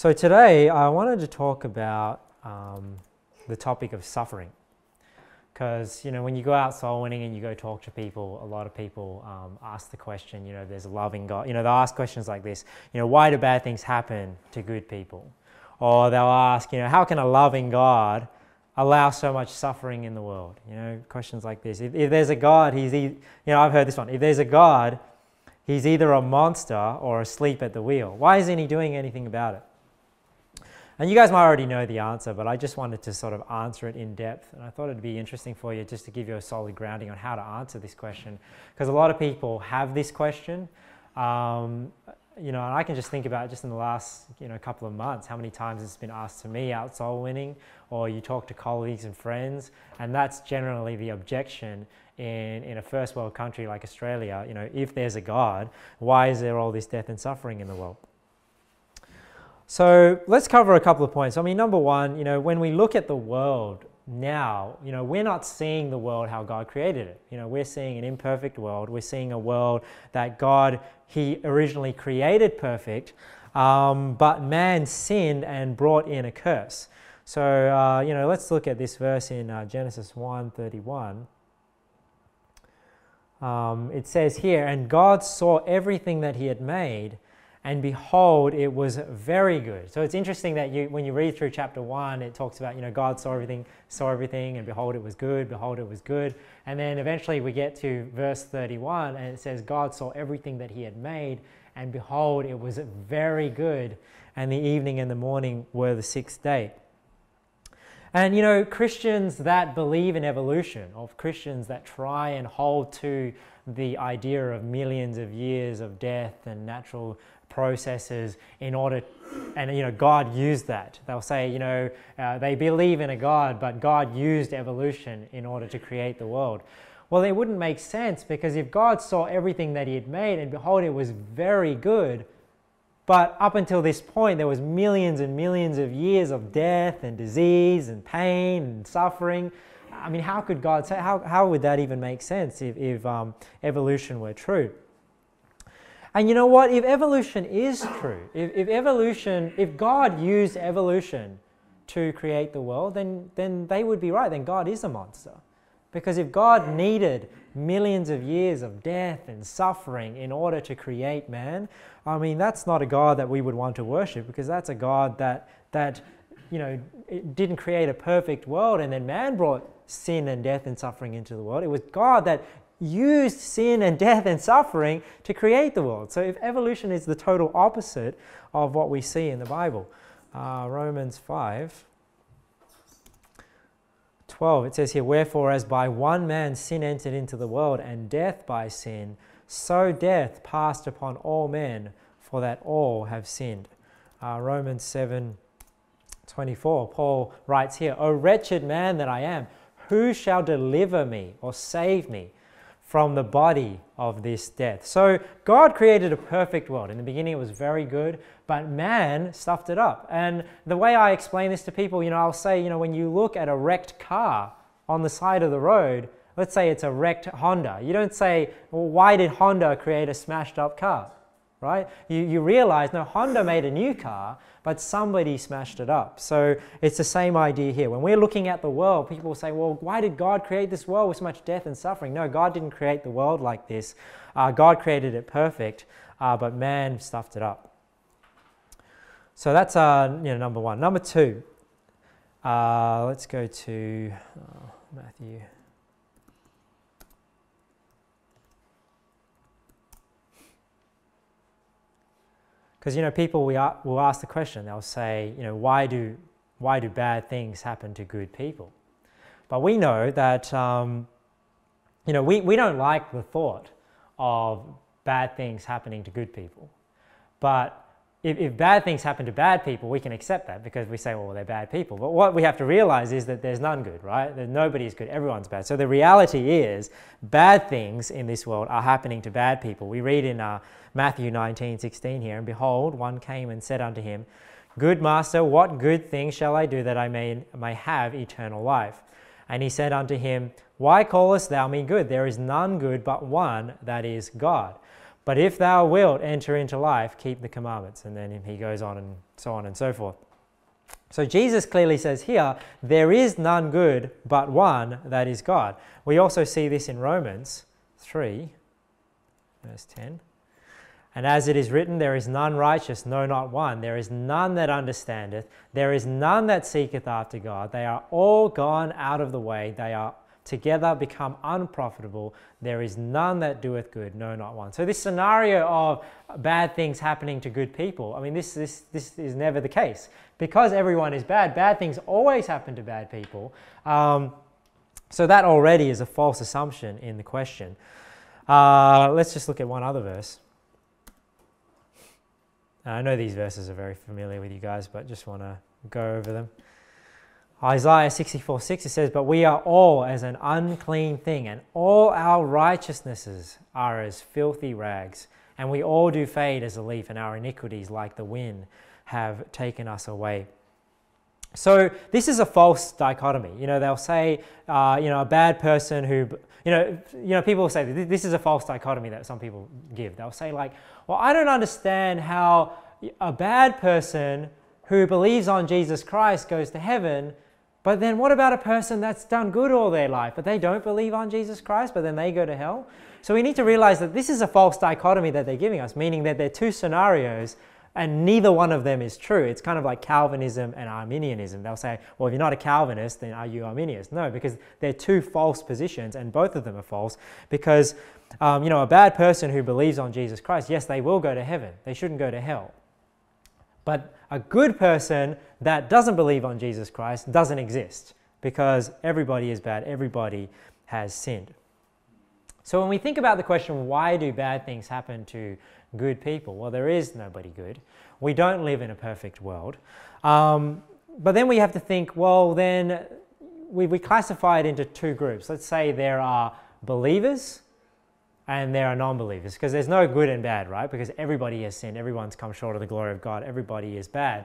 So today I wanted to talk about um, the topic of suffering. Because, you know, when you go out soul winning and you go talk to people, a lot of people um, ask the question, you know, there's a loving God. You know, they'll ask questions like this, you know, why do bad things happen to good people? Or they'll ask, you know, how can a loving God allow so much suffering in the world? You know, questions like this. If, if there's a God, he's, e- you know, I've heard this one. If there's a God, he's either a monster or asleep at the wheel. Why isn't he doing anything about it? And you guys might already know the answer, but I just wanted to sort of answer it in depth. And I thought it'd be interesting for you just to give you a solid grounding on how to answer this question. Because a lot of people have this question. Um, you know, and I can just think about just in the last, you know, couple of months, how many times it's been asked to me out soul winning, or you talk to colleagues and friends, and that's generally the objection in, in a first world country like Australia. You know, if there's a God, why is there all this death and suffering in the world? So let's cover a couple of points. I mean, number one, you know, when we look at the world now, you know, we're not seeing the world how God created it. You know, we're seeing an imperfect world. We're seeing a world that God, He originally created perfect, um, but man sinned and brought in a curse. So, uh, you know, let's look at this verse in uh, Genesis 1 31. Um, it says here, And God saw everything that He had made and behold, it was very good. So it's interesting that you, when you read through chapter one, it talks about, you know, God saw everything, saw everything, and behold, it was good, behold, it was good. And then eventually we get to verse 31, and it says, God saw everything that he had made, and behold, it was very good. And the evening and the morning were the sixth day. And you know, Christians that believe in evolution, of Christians that try and hold to the idea of millions of years of death and natural processes in order and you know god used that. They'll say you know uh, they believe in a god but god used evolution in order to create the world. Well it wouldn't make sense because if god saw everything that he had made and behold it was very good but up until this point there was millions and millions of years of death and disease and pain and suffering. I mean how could god say how, how would that even make sense if, if um, evolution were true and you know what? If evolution is true, if, if evolution, if God used evolution to create the world, then, then they would be right. Then God is a monster. Because if God needed millions of years of death and suffering in order to create man, I mean, that's not a God that we would want to worship because that's a God that, that you know, didn't create a perfect world and then man brought sin and death and suffering into the world. It was God that used sin and death and suffering to create the world. So if evolution is the total opposite of what we see in the Bible, uh, Romans 5 12, it says here, Wherefore, as by one man sin entered into the world, and death by sin, so death passed upon all men, for that all have sinned. Uh, Romans 7 24, Paul writes here, O wretched man that I am, who shall deliver me or save me from the body of this death. So God created a perfect world. In the beginning, it was very good, but man stuffed it up. And the way I explain this to people, you know, I'll say, you know, when you look at a wrecked car on the side of the road, let's say it's a wrecked Honda, you don't say, well, why did Honda create a smashed up car? Right? You, you realize, no, Honda made a new car, but somebody smashed it up. So it's the same idea here. When we're looking at the world, people say, well, why did God create this world with so much death and suffering? No, God didn't create the world like this. Uh, God created it perfect, uh, but man stuffed it up. So that's uh, you know, number one. Number two, uh, let's go to uh, Matthew. Because you know, people we are, will ask the question. They'll say, you know, why do why do bad things happen to good people? But we know that um, you know we, we don't like the thought of bad things happening to good people. But if, if bad things happen to bad people, we can accept that because we say, well, they're bad people. But what we have to realize is that there's none good, right? That nobody is good, everyone's bad. So the reality is, bad things in this world are happening to bad people. We read in uh, Matthew 19, 16 here, and behold, one came and said unto him, Good master, what good thing shall I do that I may, may have eternal life? And he said unto him, Why callest thou me good? There is none good but one, that is God. But if thou wilt enter into life, keep the commandments. And then he goes on and so on and so forth. So Jesus clearly says here, there is none good but one, that is God. We also see this in Romans 3, verse 10. And as it is written, there is none righteous, no, not one. There is none that understandeth. There is none that seeketh after God. They are all gone out of the way. They are together become unprofitable. There is none that doeth good, no, not one. So, this scenario of bad things happening to good people, I mean, this, this, this is never the case. Because everyone is bad, bad things always happen to bad people. Um, so, that already is a false assumption in the question. Uh, let's just look at one other verse. I know these verses are very familiar with you guys, but just want to go over them. Isaiah 64 6 it says, But we are all as an unclean thing, and all our righteousnesses are as filthy rags. And we all do fade as a leaf, and our iniquities, like the wind, have taken us away. So this is a false dichotomy. You know, they'll say, uh, you know, a bad person who, you know, you know, people will say this is a false dichotomy that some people give. They'll say like, well, I don't understand how a bad person who believes on Jesus Christ goes to heaven, but then what about a person that's done good all their life, but they don't believe on Jesus Christ, but then they go to hell? So we need to realize that this is a false dichotomy that they're giving us, meaning that they're two scenarios and neither one of them is true. It's kind of like Calvinism and Arminianism. They'll say, well, if you're not a Calvinist, then are you Arminian? No, because they're two false positions, and both of them are false. Because, um, you know, a bad person who believes on Jesus Christ, yes, they will go to heaven. They shouldn't go to hell. But a good person that doesn't believe on Jesus Christ doesn't exist because everybody is bad, everybody has sinned. So when we think about the question, why do bad things happen to good people? Well, there is nobody good. We don't live in a perfect world. Um, but then we have to think, well, then we, we classify it into two groups. Let's say there are believers and there are non believers, because there's no good and bad, right? Because everybody has sinned, everyone's come short of the glory of God, everybody is bad.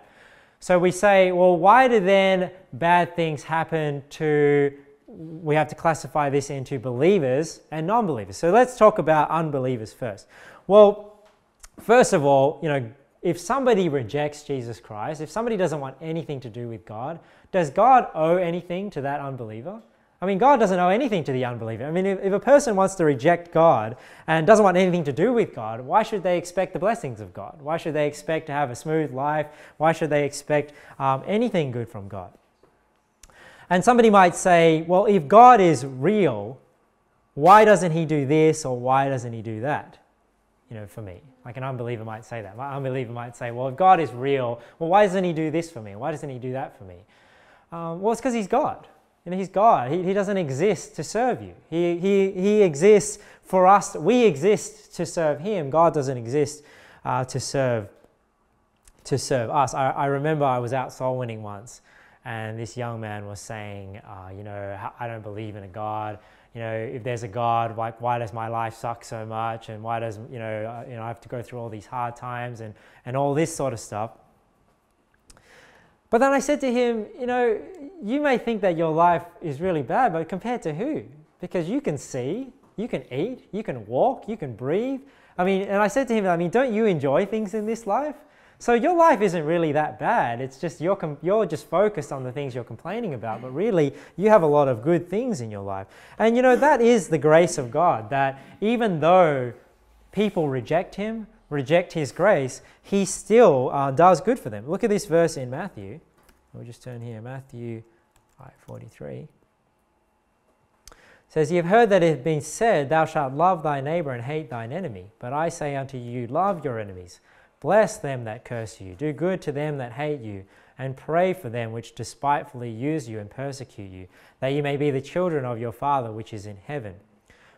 So we say, well, why do then bad things happen to we have to classify this into believers and non believers. So let's talk about unbelievers first. Well, first of all, you know, if somebody rejects Jesus Christ, if somebody doesn't want anything to do with God, does God owe anything to that unbeliever? I mean, God doesn't owe anything to the unbeliever. I mean, if, if, a person wants to reject God and doesn't want anything to do with God, why should they expect the blessings of God? Why should they expect to have a smooth life? Why should they expect um, anything good from God? And somebody might say, well, if God is real, why doesn't he do this or why doesn't he do that? You know, for me. Like an unbeliever might say that. My unbeliever might say, well, if God is real, well, why doesn't he do this for me? Why doesn't he do that for me? Um, well, it's because he's God. You know, he's God. He, he doesn't exist to serve you. He, he, he exists for us. We exist to serve him. God doesn't exist uh, to serve to serve us. I, I remember I was out soul winning once and this young man was saying, uh, you know, I don't believe in a God. You know, if there's a God, why, why does my life suck so much? And why does, you know, uh, you know, I have to go through all these hard times and, and all this sort of stuff. But then I said to him, you know, you may think that your life is really bad, but compared to who? Because you can see, you can eat, you can walk, you can breathe. I mean, and I said to him, I mean, don't you enjoy things in this life? So your life isn't really that bad. It's just you're, you're just focused on the things you're complaining about, but really you have a lot of good things in your life. And you know, that is the grace of God, that even though people reject Him, reject His grace, He still uh, does good for them. Look at this verse in Matthew. We'll just turn here, Matthew 43. says, You have heard that it has been said, Thou shalt love thy neighbor and hate thine enemy. But I say unto you, Love your enemies, Bless them that curse you, do good to them that hate you, and pray for them which despitefully use you and persecute you, that you may be the children of your Father which is in heaven.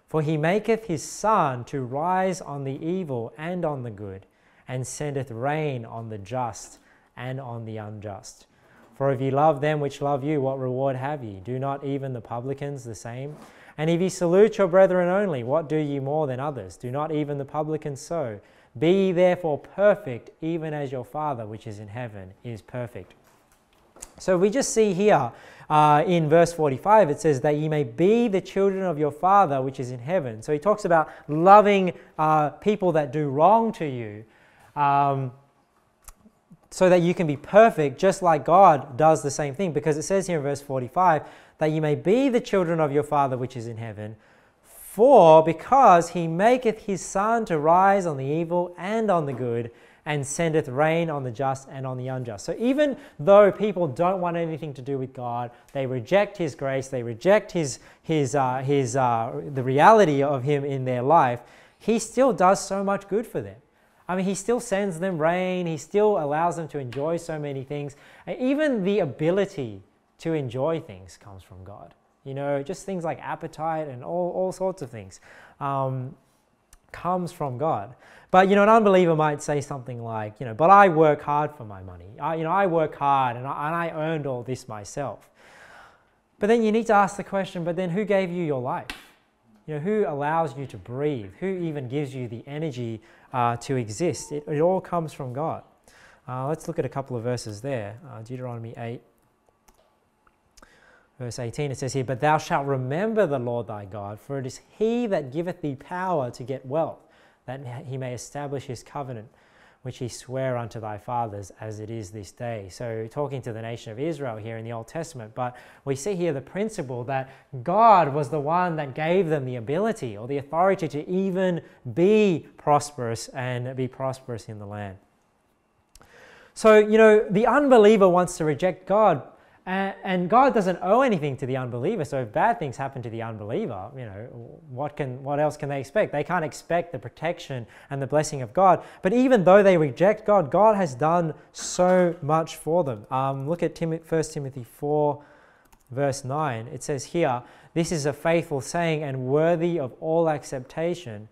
For he maketh his sun to rise on the evil and on the good, and sendeth rain on the just and on the unjust. For if ye love them which love you, what reward have ye? Do not even the publicans the same? And if ye salute your brethren only, what do ye more than others? Do not even the publicans so? Be ye therefore perfect, even as your Father which is in heaven is perfect. So we just see here uh, in verse 45, it says that ye may be the children of your Father which is in heaven. So he talks about loving uh, people that do wrong to you. Um, so that you can be perfect, just like God does the same thing. Because it says here in verse 45 that you may be the children of your Father which is in heaven. For because he maketh his sun to rise on the evil and on the good, and sendeth rain on the just and on the unjust. So even though people don't want anything to do with God, they reject His grace, they reject His His uh, His uh, the reality of Him in their life, He still does so much good for them. I mean, He still sends them rain. He still allows them to enjoy so many things. And even the ability to enjoy things comes from God. You know, just things like appetite and all, all sorts of things um, comes from God. But you know, an unbeliever might say something like, you know, but I work hard for my money. I, you know, I work hard and I, and I earned all this myself. But then you need to ask the question, but then who gave you your life? You know, who allows you to breathe? Who even gives you the energy uh, to exist? It, it, all comes from God. Uh, let's look at a couple of verses there. Uh, Deuteronomy 8, verse 18, it says here, But thou shalt remember the Lord thy God, for it is he that giveth thee power to get wealth that he may establish his covenant, which he sware unto thy fathers as it is this day. So, talking to the nation of Israel here in the Old Testament, but we see here the principle that God was the one that gave them the ability or the authority to even be prosperous and be prosperous in the land. So, you know, the unbeliever wants to reject God and, God doesn't owe anything to the unbeliever. So if bad things happen to the unbeliever, you know, what can what else can they expect? They can't expect the protection and the blessing of God. But even though they reject God, God has done so much for them. Um, look at Tim- 1 Timothy 4, verse 9. It says here, This is a faithful saying and worthy of all acceptation.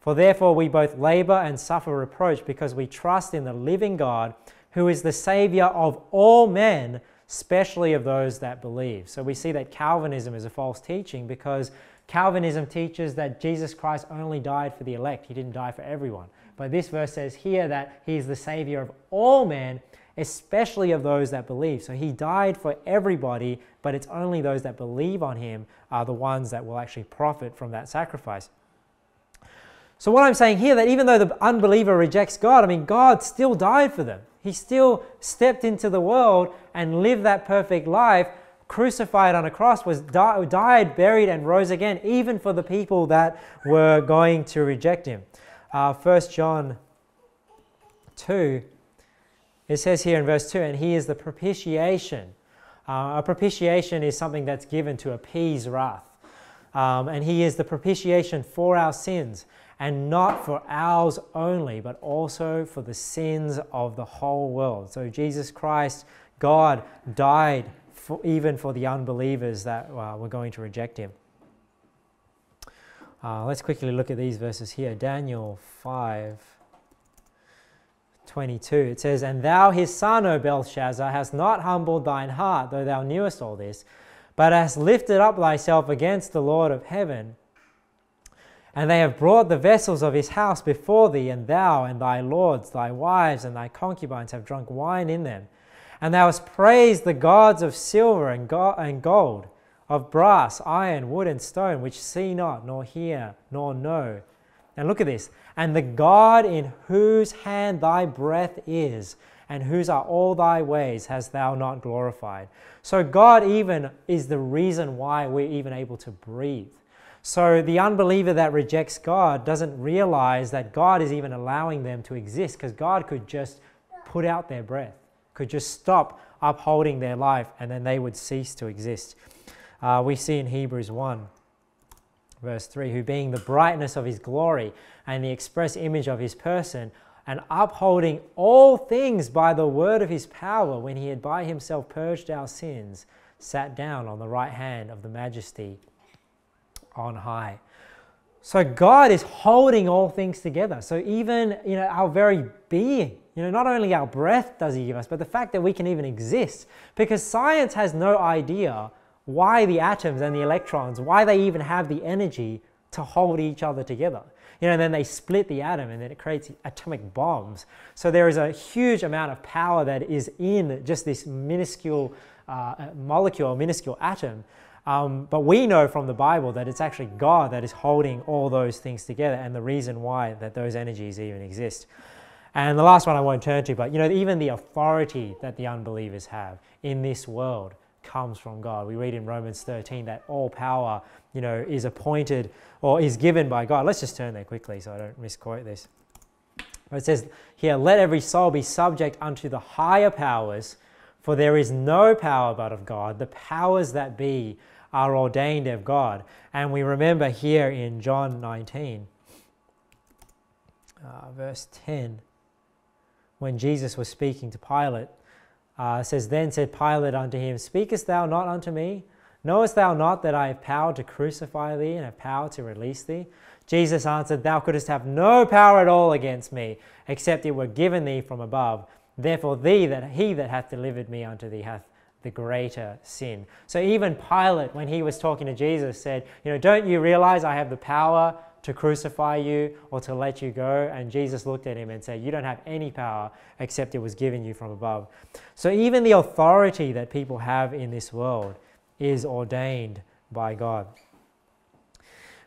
For therefore we both labor and suffer reproach because we trust in the living God, who is the Savior of all men especially of those that believe. So we see that Calvinism is a false teaching because Calvinism teaches that Jesus Christ only died for the elect, he didn't die for everyone. But this verse says here that he is the Savior of all men, especially of those that believe. So he died for everybody, but it's only those that believe on him are the ones that will actually profit from that sacrifice. So what I'm saying here that even though the unbeliever rejects God, I mean God still died for them. He still stepped into the world and lived that perfect life, crucified on a cross, was di- died, buried, and rose again, even for the people that were going to reject him. Uh, 1 John 2, it says here in verse 2, and he is the propitiation. Uh, a propitiation is something that's given to appease wrath. Um, and he is the propitiation for our sins and not for ours only, but also for the sins of the whole world. So Jesus Christ, God, died for, even for the unbelievers that uh, were going to reject him. Uh, let's quickly look at these verses here. Daniel 5. 22. It says, And thou, his son, O Belshazzar, hast not humbled thine heart, though thou knewest all this, but hast lifted up thyself against the Lord of heaven and they have brought the vessels of his house before thee, and thou and thy lords, thy wives, and thy concubines have drunk wine in them. And thou hast praised the gods of silver and, gold, of brass, iron, wood, and stone, which see not, nor hear, nor know. And look at this. And the God in whose hand thy breath is, and whose are all thy ways, hast thou not glorified. So God even is the reason why we're even able to breathe. So the unbeliever that rejects God doesn't realize that God is even allowing them to exist because God could just put out their breath, could just stop upholding their life, and then they would cease to exist. Uh, we see in Hebrews 1, verse 3, who being the brightness of his glory and the express image of his person, and upholding all things by the word of his power, when he had by himself purged our sins, sat down on the right hand of the majesty on high. So God is holding all things together. So even, you know, our very being, you know, not only our breath does he give us, but the fact that we can even exist. Because science has no idea why the atoms and the electrons, why they even have the energy to hold each other together. You know, and then they split the atom and then it creates atomic bombs. So there is a huge amount of power that is in just this minuscule uh, molecule, minuscule atom. Um, but we know from the Bible that it's actually God that is holding all those things together and the reason why that those energies even exist. And the last one I won't turn to, but you know, even the authority that the unbelievers have in this world comes from God. We read in Romans 13 that all power, you know, is appointed or is given by God. Let's just turn there quickly so I don't misquote this. It says here, let every soul be subject unto the higher powers, for there is no power but of God. The powers that be are ordained of God. And we remember here in John 19, uh, verse 10, when Jesus was speaking to Pilate, uh, says, Then said Pilate unto him, Speakest thou not unto me? Knowest thou not that I have power to crucify thee and have power to release thee? Jesus answered, Thou couldst have no power at all against me, except it were given thee from above. Therefore, thee that he that hath delivered me unto thee hath the greater sin. So even Pilate, when he was talking to Jesus, said, You know, don't you realize I have the power to crucify you or to let you go? And Jesus looked at him and said, You don't have any power except it was given you from above. So even the authority that people have in this world is ordained by God.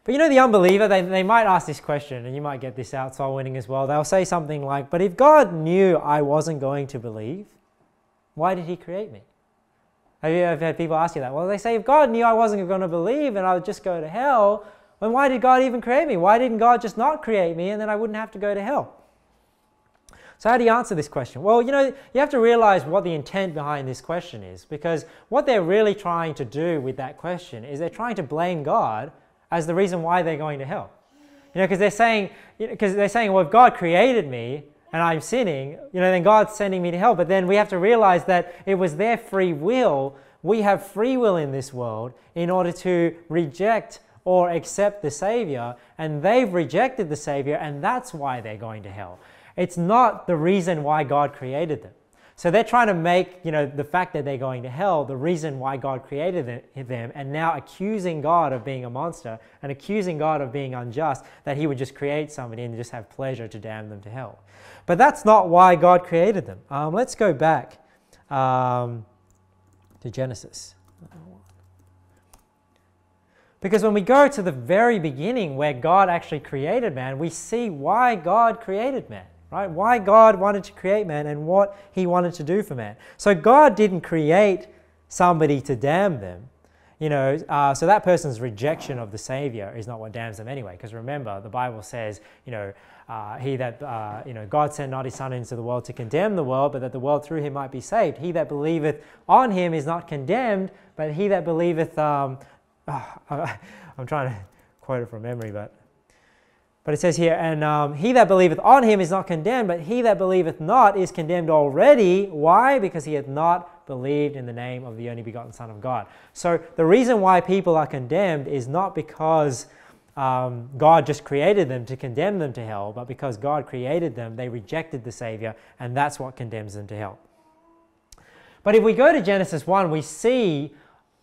But you know, the unbeliever, they, they might ask this question, and you might get this out soul winning as well. They'll say something like, But if God knew I wasn't going to believe, why did He create me? Have you ever had people ask you that? Well, they say, if God knew I wasn't going to believe and I would just go to hell, then why did God even create me? Why didn't God just not create me and then I wouldn't have to go to hell? So, how do you answer this question? Well, you know, you have to realize what the intent behind this question is because what they're really trying to do with that question is they're trying to blame God as the reason why they're going to hell. You know, because they're saying, because you know, they're saying, well, if God created me, and I'm sinning, you know, then God's sending me to hell. But then we have to realize that it was their free will. We have free will in this world in order to reject or accept the Savior, and they've rejected the Savior, and that's why they're going to hell. It's not the reason why God created them. So they're trying to make, you know, the fact that they're going to hell the reason why God created them and now accusing God of being a monster and accusing God of being unjust that he would just create somebody and just have pleasure to damn them to hell. But that's not why God created them. Um, let's go back um, to Genesis. Because when we go to the very beginning where God actually created man, we see why God created man right? Why God wanted to create man and what he wanted to do for man. So God didn't create somebody to damn them. You know, uh, so that person's rejection of the Savior is not what damns them anyway. Because remember, the Bible says, you know, uh, he that, uh, you know, God sent not his Son into the world to condemn the world, but that the world through him might be saved. He that believeth on him is not condemned, but he that believeth, um, I'm trying to quote it from memory, but but it says here, and um, he that believeth on him is not condemned, but he that believeth not is condemned already. Why? Because he hath not believed in the name of the only begotten Son of God. So the reason why people are condemned is not because um, God just created them to condemn them to hell, but because God created them, they rejected the Savior, and that's what condemns them to hell. But if we go to Genesis 1, we see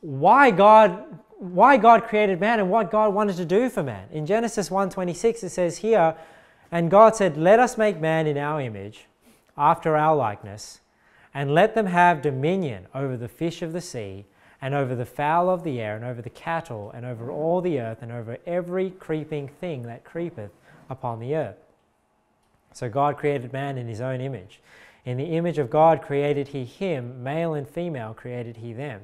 why God why God created man and what God wanted to do for man. In Genesis 1:26 it says here, and God said, "Let us make man in our image, after our likeness, and let them have dominion over the fish of the sea, and over the fowl of the air, and over the cattle, and over all the earth, and over every creeping thing that creepeth upon the earth." So God created man in his own image. In the image of God created he him, male and female created he them.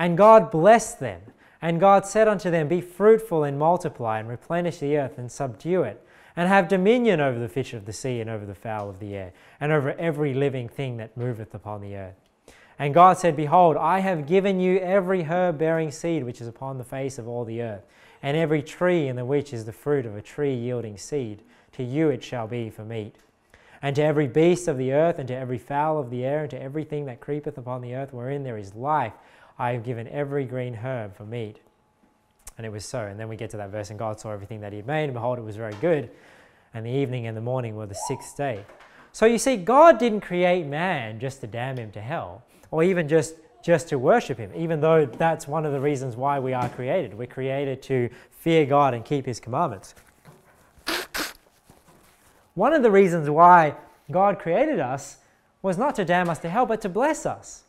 And God blessed them. And God said unto them, Be fruitful and multiply, and replenish the earth and subdue it, and have dominion over the fish of the sea, and over the fowl of the air, and over every living thing that moveth upon the earth. And God said, Behold, I have given you every herb bearing seed which is upon the face of all the earth, and every tree in the which is the fruit of a tree yielding seed. To you it shall be for meat. And to every beast of the earth, and to every fowl of the air, and to everything that creepeth upon the earth, wherein there is life, I have given every green herb for meat. And it was so. And then we get to that verse, and God saw everything that He had made, and behold, it was very good. And the evening and the morning were the sixth day. So you see, God didn't create man just to damn him to hell, or even just, just to worship him, even though that's one of the reasons why we are created. We're created to fear God and keep His commandments. One of the reasons why God created us was not to damn us to hell, but to bless us.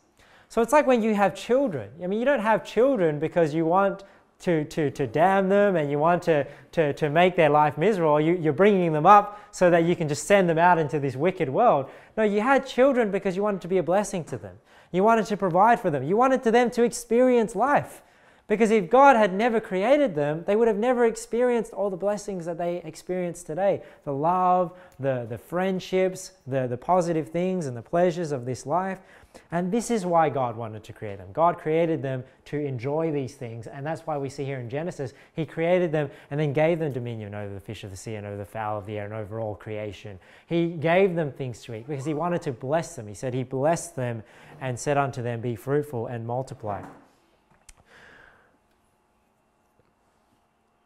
So it's like when you have children. I mean, you don't have children because you want to, to, to damn them and you want to, to, to make their life miserable. You, you're bringing them up so that you can just send them out into this wicked world. No, you had children because you wanted to be a blessing to them. You wanted to provide for them. You wanted to them to experience life. Because if God had never created them, they would have never experienced all the blessings that they experience today the love, the, the friendships, the, the positive things, and the pleasures of this life. And this is why God wanted to create them. God created them to enjoy these things. And that's why we see here in Genesis, He created them and then gave them dominion over the fish of the sea and over the fowl of the air and over all creation. He gave them things to eat because He wanted to bless them. He said He blessed them and said unto them, Be fruitful and multiply.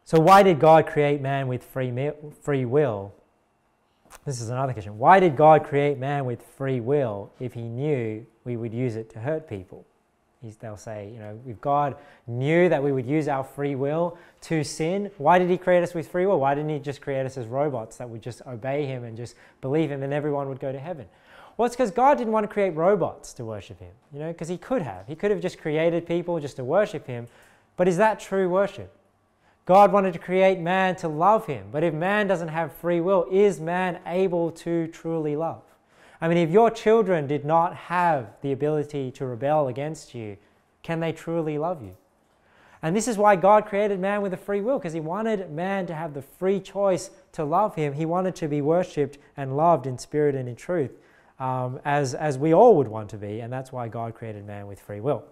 So, why did God create man with free, free will? This is another question. Why did God create man with free will if he knew we would use it to hurt people? He's, they'll say, you know, if God knew that we would use our free will to sin, why did he create us with free will? Why didn't he just create us as robots that would just obey him and just believe him and everyone would go to heaven? Well, it's because God didn't want to create robots to worship him, you know, because he could have. He could have just created people just to worship him. But is that true worship? God wanted to create man to love him. But if man doesn't have free will, is man able to truly love? I mean, if your children did not have the ability to rebel against you, can they truly love you? And this is why God created man with a free will, because he wanted man to have the free choice to love him. He wanted to be worshipped and loved in spirit and in truth, um, as, as we all would want to be. And that's why God created man with free will.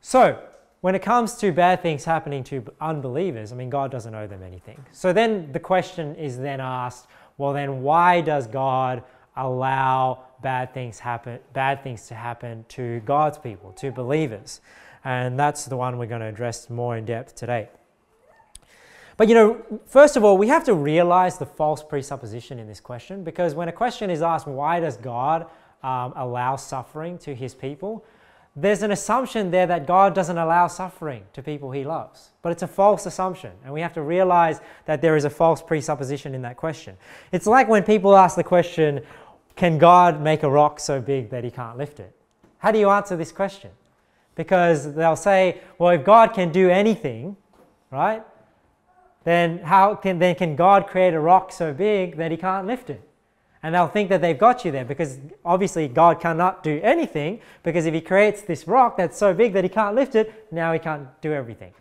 So, when it comes to bad things happening to unbelievers, I mean, God doesn't owe them anything. So then the question is then asked, well, then why does God allow bad things happen, bad things to happen to God's people, to believers? And that's the one we're going to address more in depth today. But you know, first of all, we have to realize the false presupposition in this question because when a question is asked, why does God um, allow suffering to his people? There's an assumption there that God doesn't allow suffering to people he loves. But it's a false assumption, and we have to realize that there is a false presupposition in that question. It's like when people ask the question, Can God make a rock so big that he can't lift it? How do you answer this question? Because they'll say, Well, if God can do anything, right, then how can, then can God create a rock so big that he can't lift it? And they'll think that they've got you there because obviously God cannot do anything because if He creates this rock that's so big that He can't lift it, now He can't do everything.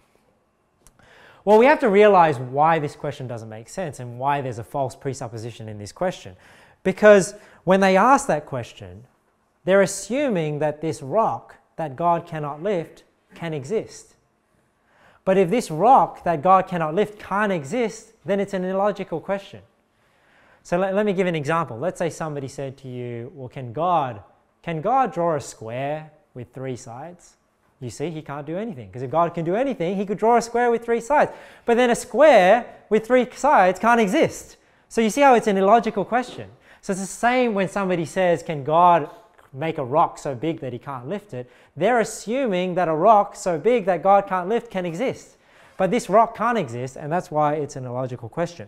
Well, we have to realize why this question doesn't make sense and why there's a false presupposition in this question. Because when they ask that question, they're assuming that this rock that God cannot lift can exist. But if this rock that God cannot lift can't exist, then it's an illogical question. So let, let me give an example. Let's say somebody said to you, well, can God, can God draw a square with three sides? You see, he can't do anything. Because if God can do anything, he could draw a square with three sides. But then a square with three sides can't exist. So you see how it's an illogical question. So it's the same when somebody says, Can God make a rock so big that he can't lift it? They're assuming that a rock so big that God can't lift can exist. But this rock can't exist, and that's why it's an illogical question.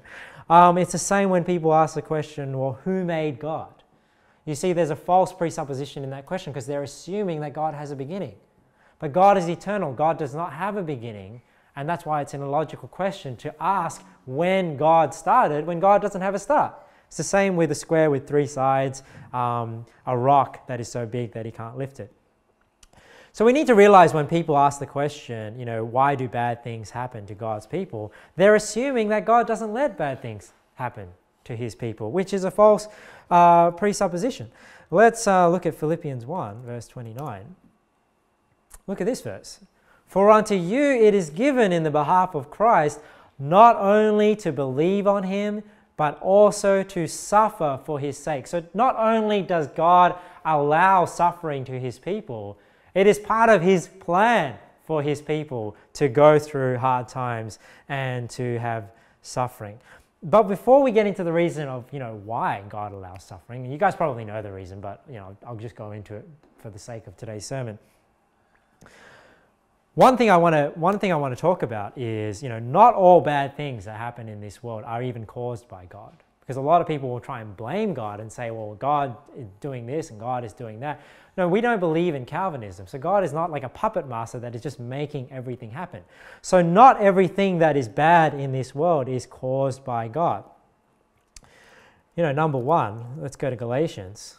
Um, it's the same when people ask the question, well, who made God? You see, there's a false presupposition in that question because they're assuming that God has a beginning. But God is eternal. God does not have a beginning. And that's why it's an illogical question to ask when God started when God doesn't have a start. It's the same with a square with three sides, um, a rock that is so big that he can't lift it. So we need to realize when people ask the question, you know, why do bad things happen to God's people? They're assuming that God doesn't let bad things happen to his people, which is a false uh, presupposition. Let's uh, look at Philippians 1, verse 29. Look at this verse. For unto you it is given in the behalf of Christ not only to believe on him, but also to suffer for his sake. So not only does God allow suffering to his people, it is part of His plan for His people to go through hard times and to have suffering. But before we get into the reason of, you know, why God allows suffering, you guys probably know the reason, but, you know, I'll just go into it for the sake of today's sermon. one thing I want to one thing I want to talk about is you know not all bad things that happen in this world are even caused by God because a lot of people will try and blame God and say well God is doing this and God is doing that. No we don't believe in Calvinism. So God is not like a puppet master that is just making everything happen. So not everything that is bad in this world is caused by God. You know number one let's go to Galatians.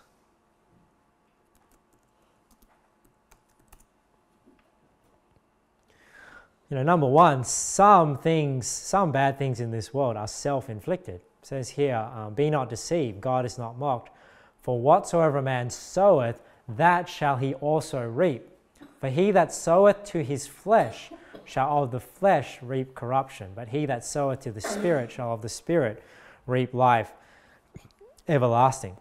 You know, number one, some things, some bad things in this world are self inflicted. Says here, um, Be not deceived, God is not mocked. For whatsoever a man soweth, that shall he also reap. For he that soweth to his flesh shall of the flesh reap corruption, but he that soweth to the Spirit shall of the Spirit reap life everlasting.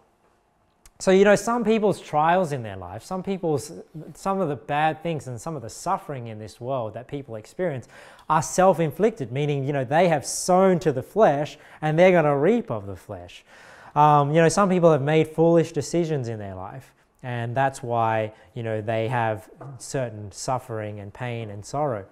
So, you know, some people's trials in their life, some people's, some of the bad things and some of the suffering in this world that people experience are self inflicted, meaning, you know, they have sown to the flesh and they're going to reap of the flesh. Um, you know, some people have made foolish decisions in their life, and that's why, you know, they have certain suffering and pain and sorrow.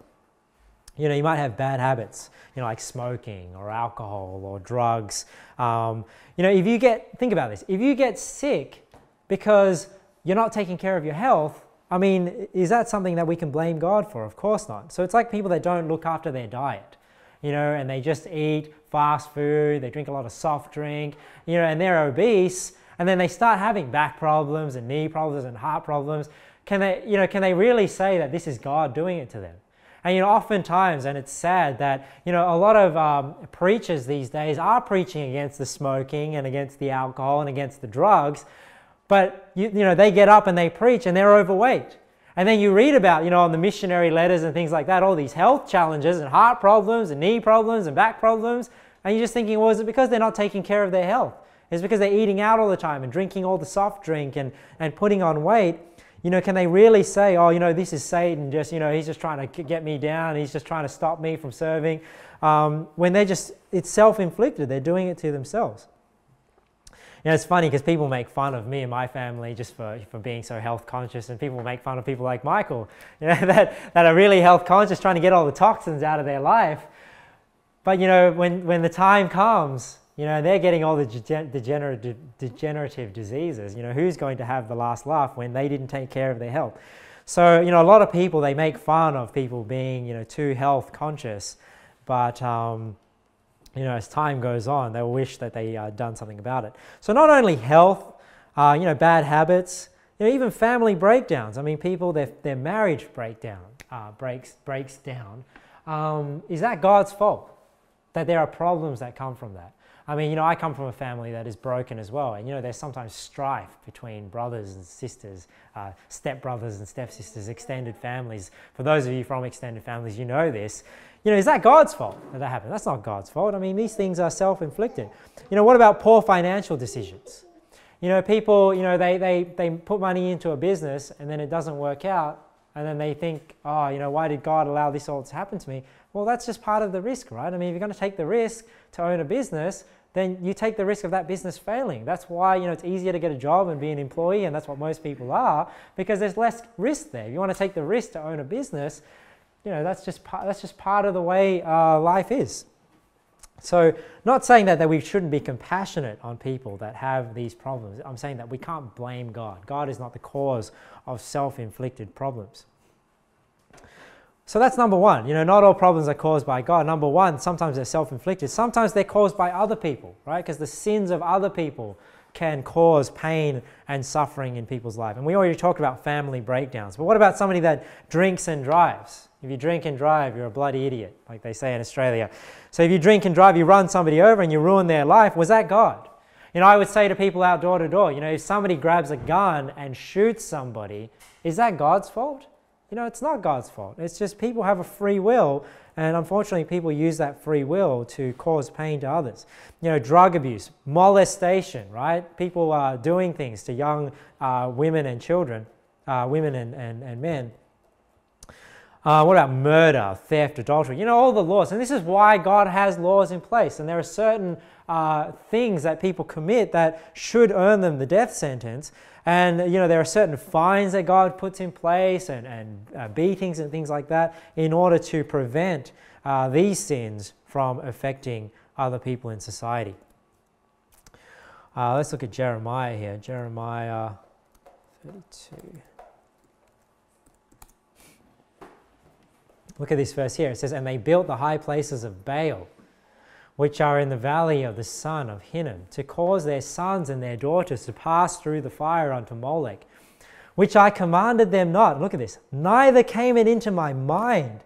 You know, you might have bad habits, you know, like smoking or alcohol or drugs. Um, you know, if you get, think about this, if you get sick because you're not taking care of your health, I mean, is that something that we can blame God for? Of course not. So it's like people that don't look after their diet, you know, and they just eat fast food, they drink a lot of soft drink, you know, and they're obese, and then they start having back problems and knee problems and heart problems. Can they, you know, can they really say that this is God doing it to them? And you know, oftentimes, and it's sad that you know a lot of um, preachers these days are preaching against the smoking and against the alcohol and against the drugs, but you, you know they get up and they preach and they're overweight. And then you read about, you know, on the missionary letters and things like that, all these health challenges and heart problems and knee problems and back problems. And you're just thinking, well, is it because they're not taking care of their health? Is because they're eating out all the time and drinking all the soft drink and, and putting on weight? You know, can they really say, oh, you know, this is Satan, just, you know, he's just trying to get me down, he's just trying to stop me from serving? Um, when they're just, it's self inflicted, they're doing it to themselves. You know, it's funny because people make fun of me and my family just for, for being so health conscious, and people make fun of people like Michael, you know, that, that are really health conscious, trying to get all the toxins out of their life. But, you know, when, when the time comes, you know, they're getting all the degenerative, degenerative diseases. You know, who's going to have the last laugh when they didn't take care of their health? So, you know, a lot of people, they make fun of people being, you know, too health conscious. But, um, you know, as time goes on, they'll wish that they uh, done something about it. So not only health, uh, you know, bad habits, you know, even family breakdowns. I mean, people, their, their marriage breakdown uh, breaks, breaks down. Um, is that God's fault? That there are problems that come from that? I mean, you know, I come from a family that is broken as well. And, you know, there's sometimes strife between brothers and sisters, uh, stepbrothers and stepsisters, extended families. For those of you from extended families, you know this. You know, is that God's fault that that happened? That's not God's fault. I mean, these things are self inflicted. You know, what about poor financial decisions? You know, people, you know, they, they, they put money into a business and then it doesn't work out. And then they think, oh, you know, why did God allow this all to happen to me? Well, that's just part of the risk, right? I mean, if you're going to take the risk to own a business, then you take the risk of that business failing. That's why you know it's easier to get a job and be an employee, and that's what most people are, because there's less risk there. If you want to take the risk to own a business, you know that's just part, that's just part of the way uh, life is. So, not saying that, that we shouldn't be compassionate on people that have these problems. I'm saying that we can't blame God. God is not the cause of self-inflicted problems. So that's number one. You know, not all problems are caused by God. Number one, sometimes they're self inflicted. Sometimes they're caused by other people, right? Because the sins of other people can cause pain and suffering in people's life. And we already talked about family breakdowns. But what about somebody that drinks and drives? If you drink and drive, you're a bloody idiot, like they say in Australia. So if you drink and drive, you run somebody over and you ruin their life, was that God? You know, I would say to people out door to door, you know, if somebody grabs a gun and shoots somebody, is that God's fault? You know, it's not God's fault. It's just people have a free will, and unfortunately, people use that free will to cause pain to others. You know, drug abuse, molestation, right? People are doing things to young uh, women and children, uh, women and, and, and men. Uh, what about murder, theft, adultery? You know, all the laws. And this is why God has laws in place. And there are certain uh, things that people commit that should earn them the death sentence. And you know there are certain fines that God puts in place and, and uh, beatings and things like that in order to prevent uh, these sins from affecting other people in society. Uh, let's look at Jeremiah here. Jeremiah 32. Look at this verse here. It says, And they built the high places of Baal, which are in the valley of the son of Hinnom, to cause their sons and their daughters to pass through the fire unto Molech, which I commanded them not. Look at this. Neither came it into my mind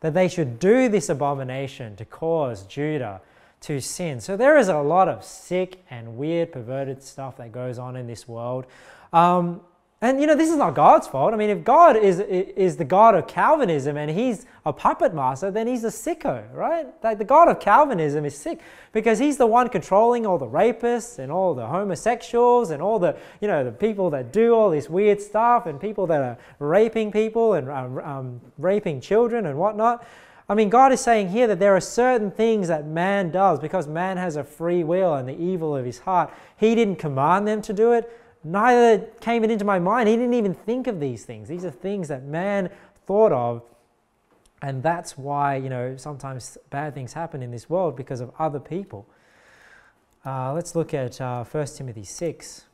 that they should do this abomination to cause Judah to sin. So there is a lot of sick and weird, perverted stuff that goes on in this world. Um, and you know, this is not God's fault. I mean, if God is, is the God of Calvinism and he's a puppet master, then he's a sicko, right? Like the God of Calvinism is sick because he's the one controlling all the rapists and all the homosexuals and all the, you know, the people that do all this weird stuff and people that are raping people and um, um, raping children and whatnot. I mean, God is saying here that there are certain things that man does because man has a free will and the evil of his heart. He didn't command them to do it Neither came it into my mind. He didn't even think of these things. These are things that man thought of. And that's why, you know, sometimes bad things happen in this world because of other people. Uh, let's look at uh, 1 Timothy 6,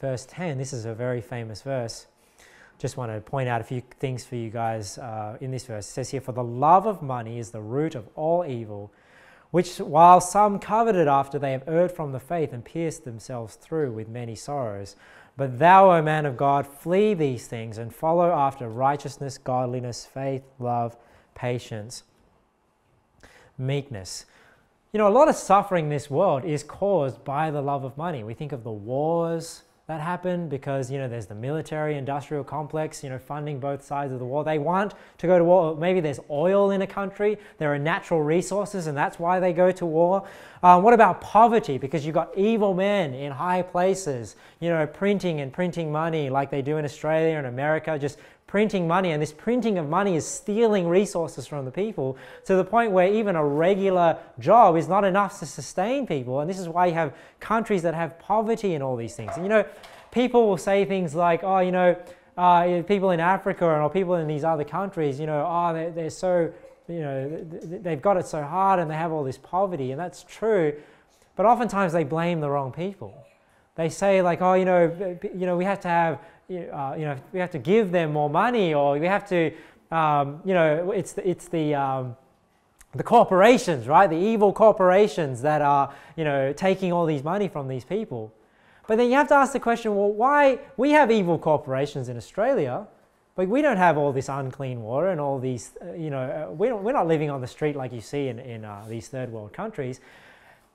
verse 10. This is a very famous verse. Just want to point out a few things for you guys uh, in this verse. It says here, For the love of money is the root of all evil which while some coveted after they have erred from the faith and pierced themselves through with many sorrows. But thou, O man of God, flee these things and follow after righteousness, godliness, faith, love, patience, meekness. You know, a lot of suffering in this world is caused by the love of money. We think of the wars, that happened because you know there's the military industrial complex you know funding both sides of the war. They want to go to war. Maybe there's oil in a country. There are natural resources and that's why they go to war. Um, what about poverty? Because you've got evil men in high places you know printing and printing money like they do in australia and america just printing money, and this printing of money is stealing resources from the people to the point where even a regular job is not enough to sustain people. And this is why you have countries that have poverty and all these things. And you know, people will say things like, oh, you know, uh, people in Africa or people in these other countries, you know, oh, they're, they're so, you know, they've got it so hard and they have all this poverty. And that's true. But oftentimes they blame the wrong people. They say like, oh, you know, you know, we have to have you know, we have to give them more money or we have to, um, you know, it's the, it's the, um, the corporations, right? The evil corporations that are, you know, taking all these money from these people. But then you have to ask the question, well, why we have evil corporations in Australia, but we don't have all this unclean water and all these, uh, you know, uh, we we're not living on the street like you see in, in uh, these third world countries.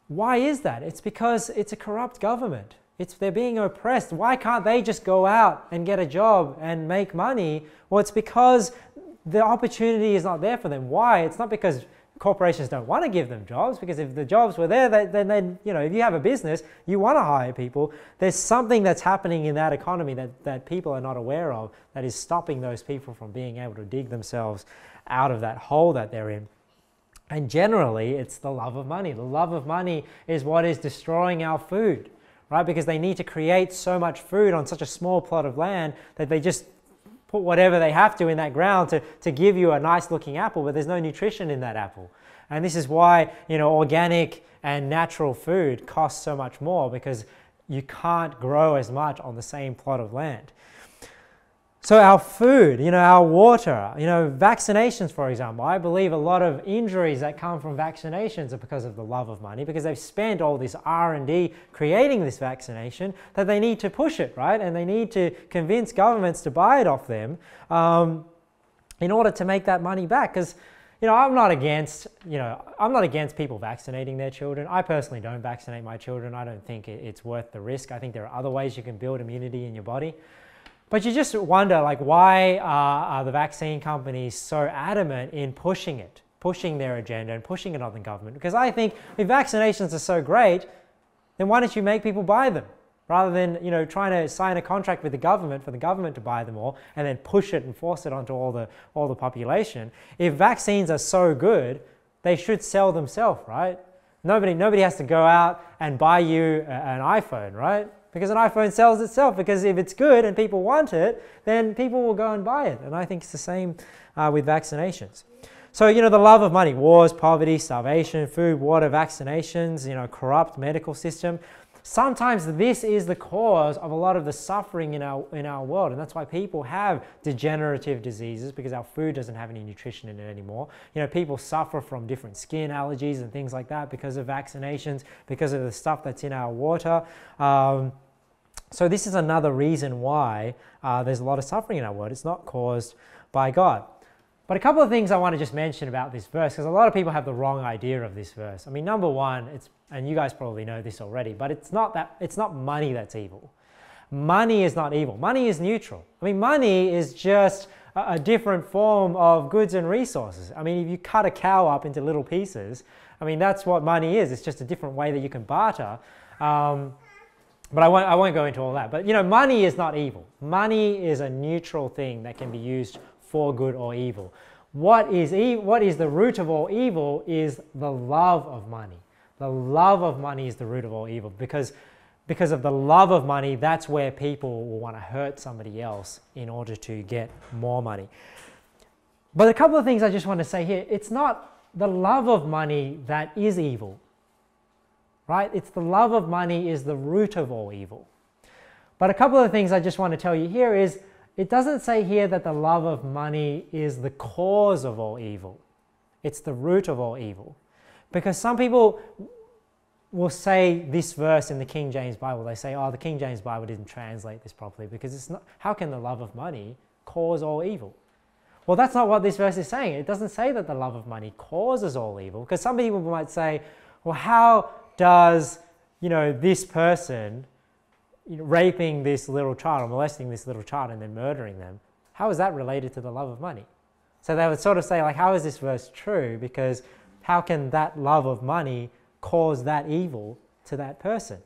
Why is that? It's because it's a corrupt government. It's they're being oppressed. Why can't they just go out and get a job and make money? Well, it's because the opportunity is not there for them. Why? It's not because corporations don't want to give them jobs because if the jobs were there then then you know if you have a business you want to hire people there's something that's happening in that economy that, that people are not aware of that is stopping those people from being able to dig themselves out of that hole that they're in and generally it's the love of money the love of money is what is destroying our food right? Because they need to create so much food on such a small plot of land that they just put whatever they have to in that ground to, to give you a nice looking apple, but there's no nutrition in that apple. And this is why, you know, organic and natural food costs so much more because you can't grow as much on the same plot of land. So our food, you know, our water, you know, vaccinations, for example. I believe a lot of injuries that come from vaccinations are because of the love of money, because they've spent all this R&D creating this vaccination that they need to push it, right? And they need to convince governments to buy it off them um, in order to make that money back. Because, you know, I'm not against, you know, I'm not against people vaccinating their children. I personally don't vaccinate my children. I don't think it's worth the risk. I think there are other ways you can build immunity in your body. But you just wonder, like, why are, are the vaccine companies so adamant in pushing it, pushing their agenda and pushing it on the government? Because I think if vaccinations are so great, then why don't you make people buy them? Rather than you know trying to sign a contract with the government for the government to buy them all and then push it and force it onto all the all the population. If vaccines are so good, they should sell themselves, right? Nobody, nobody has to go out and buy you an iPhone, right? Because an iPhone sells itself. Because if it's good and people want it, then people will go and buy it. And I think it's the same uh, with vaccinations. So, you know, the love of money, wars, poverty, starvation, food, water, vaccinations, you know, corrupt medical system. Sometimes this is the cause of a lot of the suffering in our, in our world. And that's why people have degenerative diseases because our food doesn't have any nutrition in it anymore. You know, people suffer from different skin allergies and things like that because of vaccinations, because of the stuff that's in our water. Um, so this is another reason why uh, there's a lot of suffering in our world. It's not caused by God. But a couple of things I want to just mention about this verse, because a lot of people have the wrong idea of this verse. I mean, number one, it's, and you guys probably know this already, but it's not that, it's not money that's evil. Money is not evil. Money is neutral. I mean, money is just a, a different form of goods and resources. I mean, if you cut a cow up into little pieces, I mean, that's what money is. It's just a different way that you can barter. Um, but I won't, I won't go into all that. But you know, money is not evil. Money is a neutral thing that can be used for good or evil. What is, e what is the root of all evil is the love of money. The love of money is the root of all evil because, because of the love of money, that's where people will want to hurt somebody else in order to get more money. But a couple of things I just want to say here it's not the love of money that is evil, right? It's the love of money is the root of all evil. But a couple of things I just want to tell you here is it doesn't say here that the love of money is the cause of all evil. It's the root of all evil. Because some people will say this verse in the King James Bible. They say, oh, the King James Bible didn't translate this properly because it's not, how can the love of money cause all evil? Well, that's not what this verse is saying. It doesn't say that the love of money causes all evil because some people might say, well, how does, you know, this person you know, raping this little child or molesting this little child and then murdering them, how is that related to the love of money? So they would sort of say, like, how is this verse true? Because how can that love of money cause that evil to that person?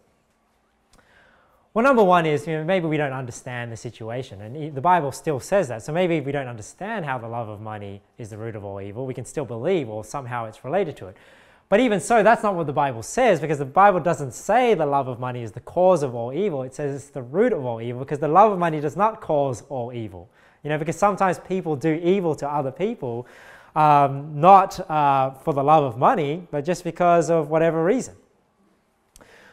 Well, number one is you know, maybe we don't understand the situation, and the Bible still says that. So maybe if we don't understand how the love of money is the root of all evil, we can still believe, or somehow it's related to it. But even so, that's not what the Bible says because the Bible doesn't say the love of money is the cause of all evil. It says it's the root of all evil because the love of money does not cause all evil. You know, because sometimes people do evil to other people, um, not uh, for the love of money, but just because of whatever reason.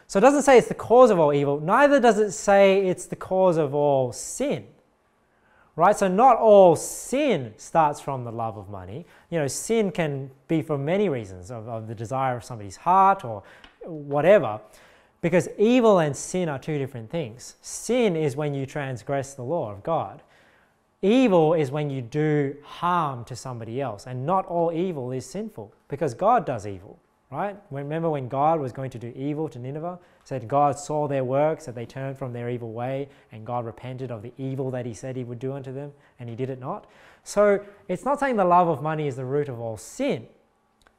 So it doesn't say it's the cause of all evil, neither does it say it's the cause of all sin right? So not all sin starts from the love of money. You know, sin can be for many reasons of, of, the desire of somebody's heart or whatever. Because evil and sin are two different things. Sin is when you transgress the law of God. Evil is when you do harm to somebody else. And not all evil is sinful because God does evil right? Remember when God was going to do evil to Nineveh? Said God saw their works, that they turned from their evil way, and God repented of the evil that He said He would do unto them, and He did it not. So it's not saying the love of money is the root of all sin,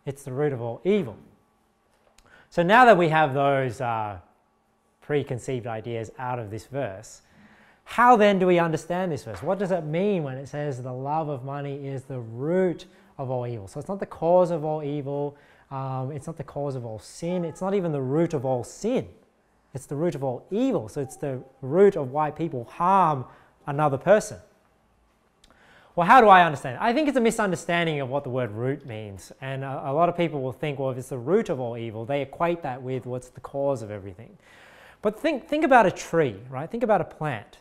it's the root of all evil. So now that we have those uh, preconceived ideas out of this verse, how then do we understand this verse? What does it mean when it says the love of money is the root of all evil? So it's not the cause of all evil, um, it's not the cause of all sin. It's not even the root of all sin. It's the root of all evil. So it's the root of why people harm another person. Well, how do I understand? I think it's a misunderstanding of what the word root means. And a, a, lot of people will think, well, if it's the root of all evil, they equate that with what's the cause of everything. But think, think about a tree, right? Think about a plant.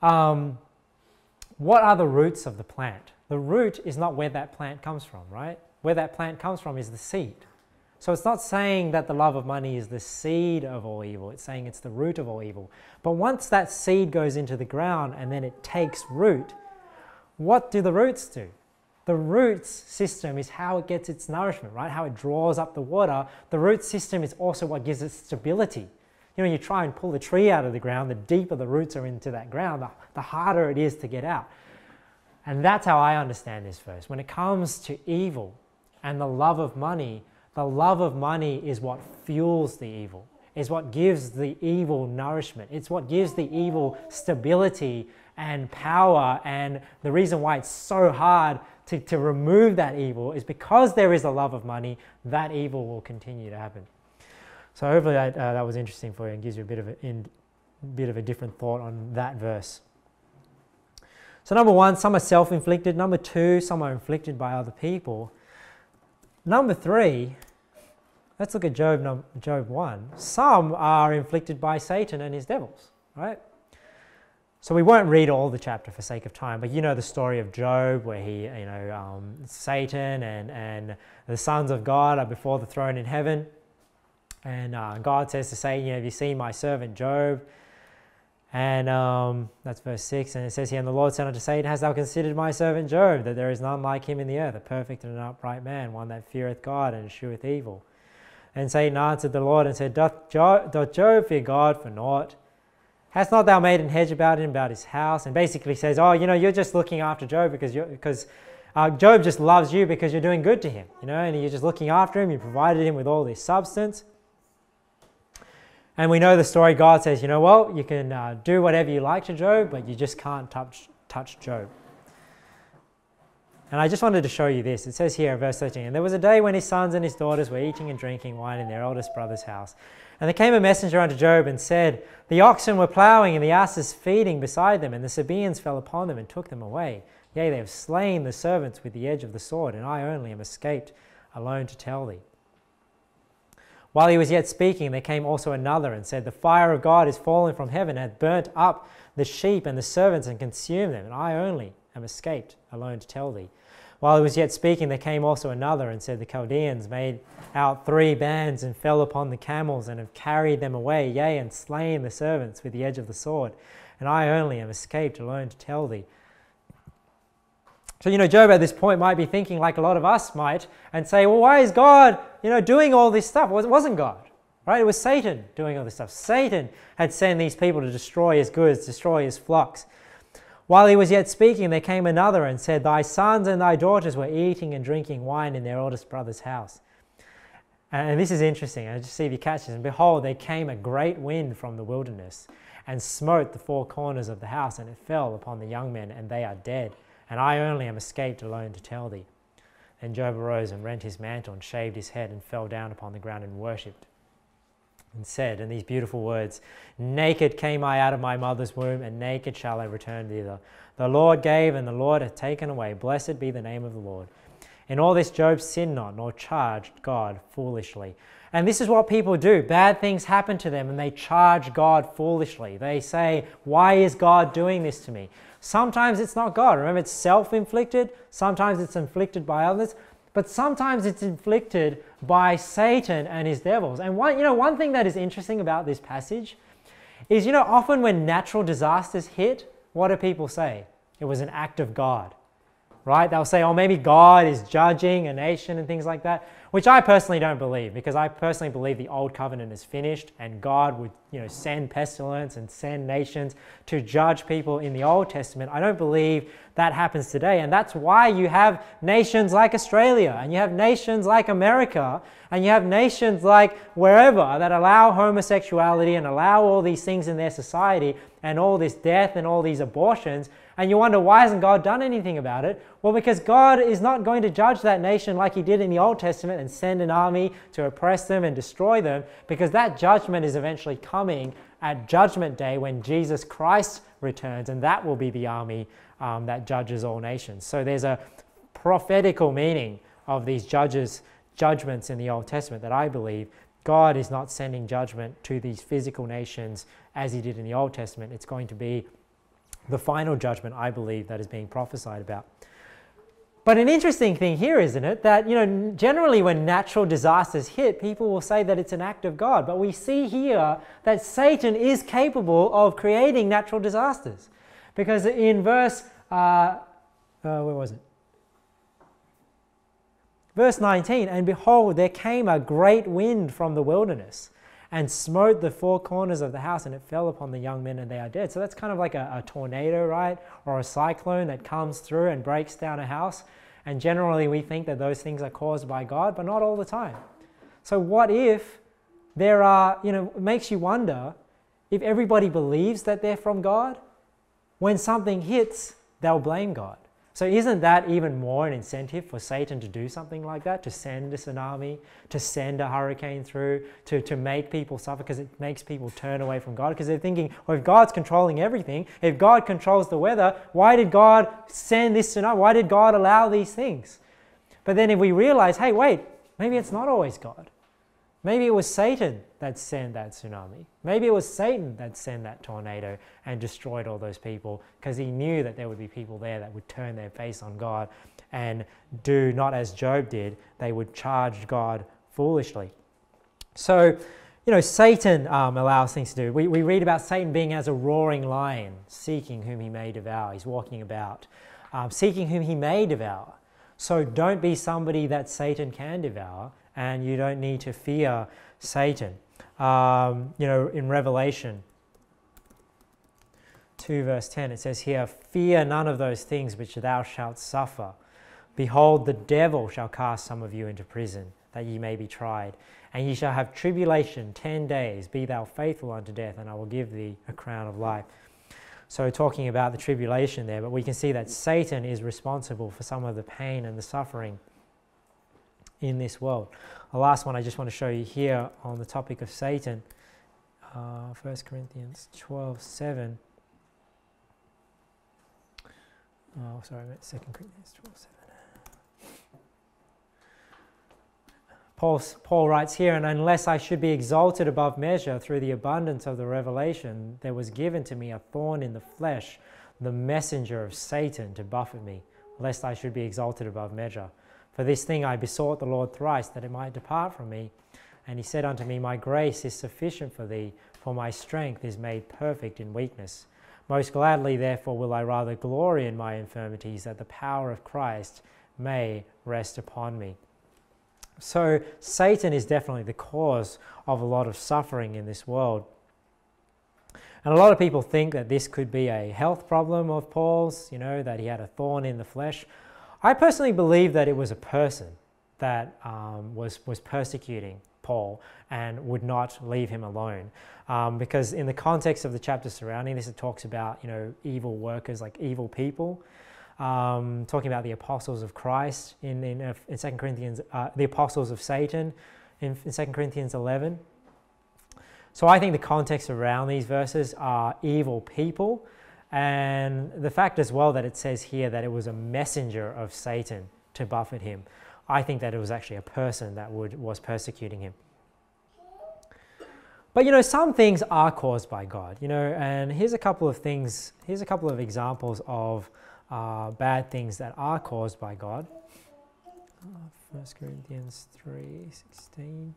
Um, what are the roots of the plant? The root is not where that plant comes from, right? Where that plant comes from is the seed. So it's not saying that the love of money is the seed of all evil, it's saying it's the root of all evil. But once that seed goes into the ground and then it takes root, what do the roots do? The roots system is how it gets its nourishment, right? How it draws up the water. The root system is also what gives it stability. You know, you try and pull the tree out of the ground, the deeper the roots are into that ground, the, the harder it is to get out. And that's how I understand this verse. When it comes to evil, and the love of money, the love of money is what fuels the evil, is what gives the evil nourishment. It's what gives the evil stability and power. And the reason why it's so hard to, to remove that evil is because there is a love of money, that evil will continue to happen. So hopefully that, uh, that was interesting for you and gives you a bit of a in, bit of a different thought on that verse. So number one, some are self-inflicted. Number two, some are inflicted by other people. Number three, let's look at Job, Job 1. Some are inflicted by Satan and his devils, right? So we won't read all the chapter for sake of time, but you know the story of Job, where he, you know, um, Satan and, and the sons of God are before the throne in heaven. And uh, God says to Satan, you know, have you seen my servant Job? And um, that's verse 6. And it says here, And the Lord said unto Satan, Hast thou considered my servant Job, that there is none like him in the earth, a perfect and an upright man, one that feareth God and escheweth evil? And Satan answered the Lord and said, Doth Job, doth Job fear God for naught? Hast not thou made an hedge about him, about his house? And basically says, oh, you know, you're just looking after Job because you because uh, Job just loves you because you're doing good to him, you know, and you're just looking after him. You provided him with all this substance. And we know the story. God says, you know, well, you can uh, do whatever you like to Job, but you just can't touch touch Job. And I just wanted to show you this. It says here, in verse 13, and there was a day when his sons and his daughters were eating and drinking wine in their eldest brother's house. And there came a messenger unto Job and said, The oxen were ploughing and the asses feeding beside them, and the Sabaeans fell upon them and took them away. Yea, they have slain the servants with the edge of the sword, and I only am escaped alone to tell thee. While he was yet speaking, there came also another and said, The fire of God is fallen from heaven, and hath burnt up the sheep and the servants, and consumed them, and I only am escaped alone to tell thee. While he was yet speaking, there came also another and said, The Chaldeans made out three bands and fell upon the camels and have carried them away, yea, and slain the servants with the edge of the sword. And I only am escaped alone to tell thee. So, you know, Job at this point might be thinking like a lot of us might and say, well, why is God, you know, doing all this stuff? Well, it wasn't God, right? It was Satan doing all this stuff. Satan had sent these people to destroy his goods, destroy his flocks. While he was yet speaking, there came another and said, Thy sons and thy daughters were eating and drinking wine in their oldest brother's house. And this is interesting. I just see if you catch this. And behold, there came a great wind from the wilderness and smote the four corners of the house, and it fell upon the young men, and they are dead. And I only am escaped alone to tell thee. Then Job arose and rent his mantle and shaved his head and fell down upon the ground and worshipped and said in these beautiful words Naked came I out of my mother's womb, and naked shall I return thither. The Lord gave, and the Lord hath taken away. Blessed be the name of the Lord. In all this, Job sinned not, nor charged God foolishly. And this is what people do. Bad things happen to them, and they charge God foolishly. They say, Why is God doing this to me? Sometimes it's not God. Remember, it's self inflicted, sometimes it's inflicted by others but sometimes it's inflicted by Satan and his devils. And one, you know, one thing that is interesting about this passage is, you know, often when natural disasters hit, what do people say? It was an act of God, right? They'll say, oh, maybe God is judging a nation and things like that which I personally don't believe because I personally believe the old covenant is finished and God would you know send pestilence and send nations to judge people in the Old Testament. I don't believe that happens today and that's why you have nations like Australia and you have nations like America and you have nations like wherever that allow homosexuality and allow all these things in their society and all this death and all these abortions and you wonder, why hasn't God done anything about it? Well, because God is not going to judge that nation like He did in the Old Testament and send an army to oppress them and destroy them, because that judgment is eventually coming at Judgment Day when Jesus Christ returns, and that will be the army um, that judges all nations. So there's a prophetical meaning of these judges' judgments in the Old Testament that I believe God is not sending judgment to these physical nations as He did in the Old Testament. It's going to be the final judgment, I believe, that is being prophesied about. But an interesting thing here, isn't it, that you know generally when natural disasters hit, people will say that it's an act of God. But we see here that Satan is capable of creating natural disasters, because in verse uh, uh, where was it? Verse 19, and behold, there came a great wind from the wilderness and smote the four corners of the house, and it fell upon the young men, and they are dead. So that's kind of like a, a tornado, right? Or a cyclone that comes through and breaks down a house. And generally, we think that those things are caused by God, but not all the time. So, what if there are, you know, it makes you wonder if everybody believes that they're from God, when something hits, they'll blame God. So, isn't that even more an incentive for Satan to do something like that? To send a tsunami, to send a hurricane through, to, to make people suffer because it makes people turn away from God? Because they're thinking, well, if God's controlling everything, if God controls the weather, why did God send this tsunami? Why did God allow these things? But then if we realize, hey, wait, maybe it's not always God. Maybe it was Satan that sent that tsunami. Maybe it was Satan that sent that tornado and destroyed all those people because he knew that there would be people there that would turn their face on God and do not as Job did, they would charge God foolishly. So, you know, Satan um, allows things to do. We, we read about Satan being as a roaring lion, seeking whom he may devour. He's walking about, um, seeking whom he may devour. So don't be somebody that Satan can devour and you don't need to fear Satan. Um, you know, in Revelation 2, verse 10, it says here, Fear none of those things which thou shalt suffer. Behold, the devil shall cast some of you into prison, that ye may be tried. And ye shall have tribulation ten days. Be thou faithful unto death, and I will give thee a crown of life. So, talking about the tribulation there, but we can see that Satan is responsible for some of the pain and the suffering in this world. The last one I just want to show you here on the topic of Satan, uh, 1 Corinthians 12 7. Oh, sorry, I meant 2 Corinthians 12 7. Paul, Paul writes here, and unless I should be exalted above measure through the abundance of the revelation, there was given to me a thorn in the flesh, the messenger of Satan to buffet me, lest I should be exalted above measure. For this thing I besought the Lord thrice, that it might depart from me. And he said unto me, My grace is sufficient for thee, for my strength is made perfect in weakness. Most gladly, therefore, will I rather glory in my infirmities, that the power of Christ may rest upon me. So, Satan is definitely the cause of a lot of suffering in this world. And a lot of people think that this could be a health problem of Paul's, you know, that he had a thorn in the flesh. I personally believe that it was a person that um, was, was persecuting Paul and would not leave him alone. Um, because in the context of the chapter surrounding this, it talks about, you know, evil workers, like evil people. Um, talking about the apostles of Christ in, in, uh, in 2 Corinthians, uh, the apostles of Satan in, in 2 Corinthians 11. So I think the context around these verses are evil people and the fact as well that it says here that it was a messenger of Satan to buffet him, I think that it was actually a person that would, was persecuting him. But you know, some things are caused by God, you know, and here's a couple of things, here's a couple of examples of uh, bad things that are caused by God. Uh, 1 Corinthians 3 16.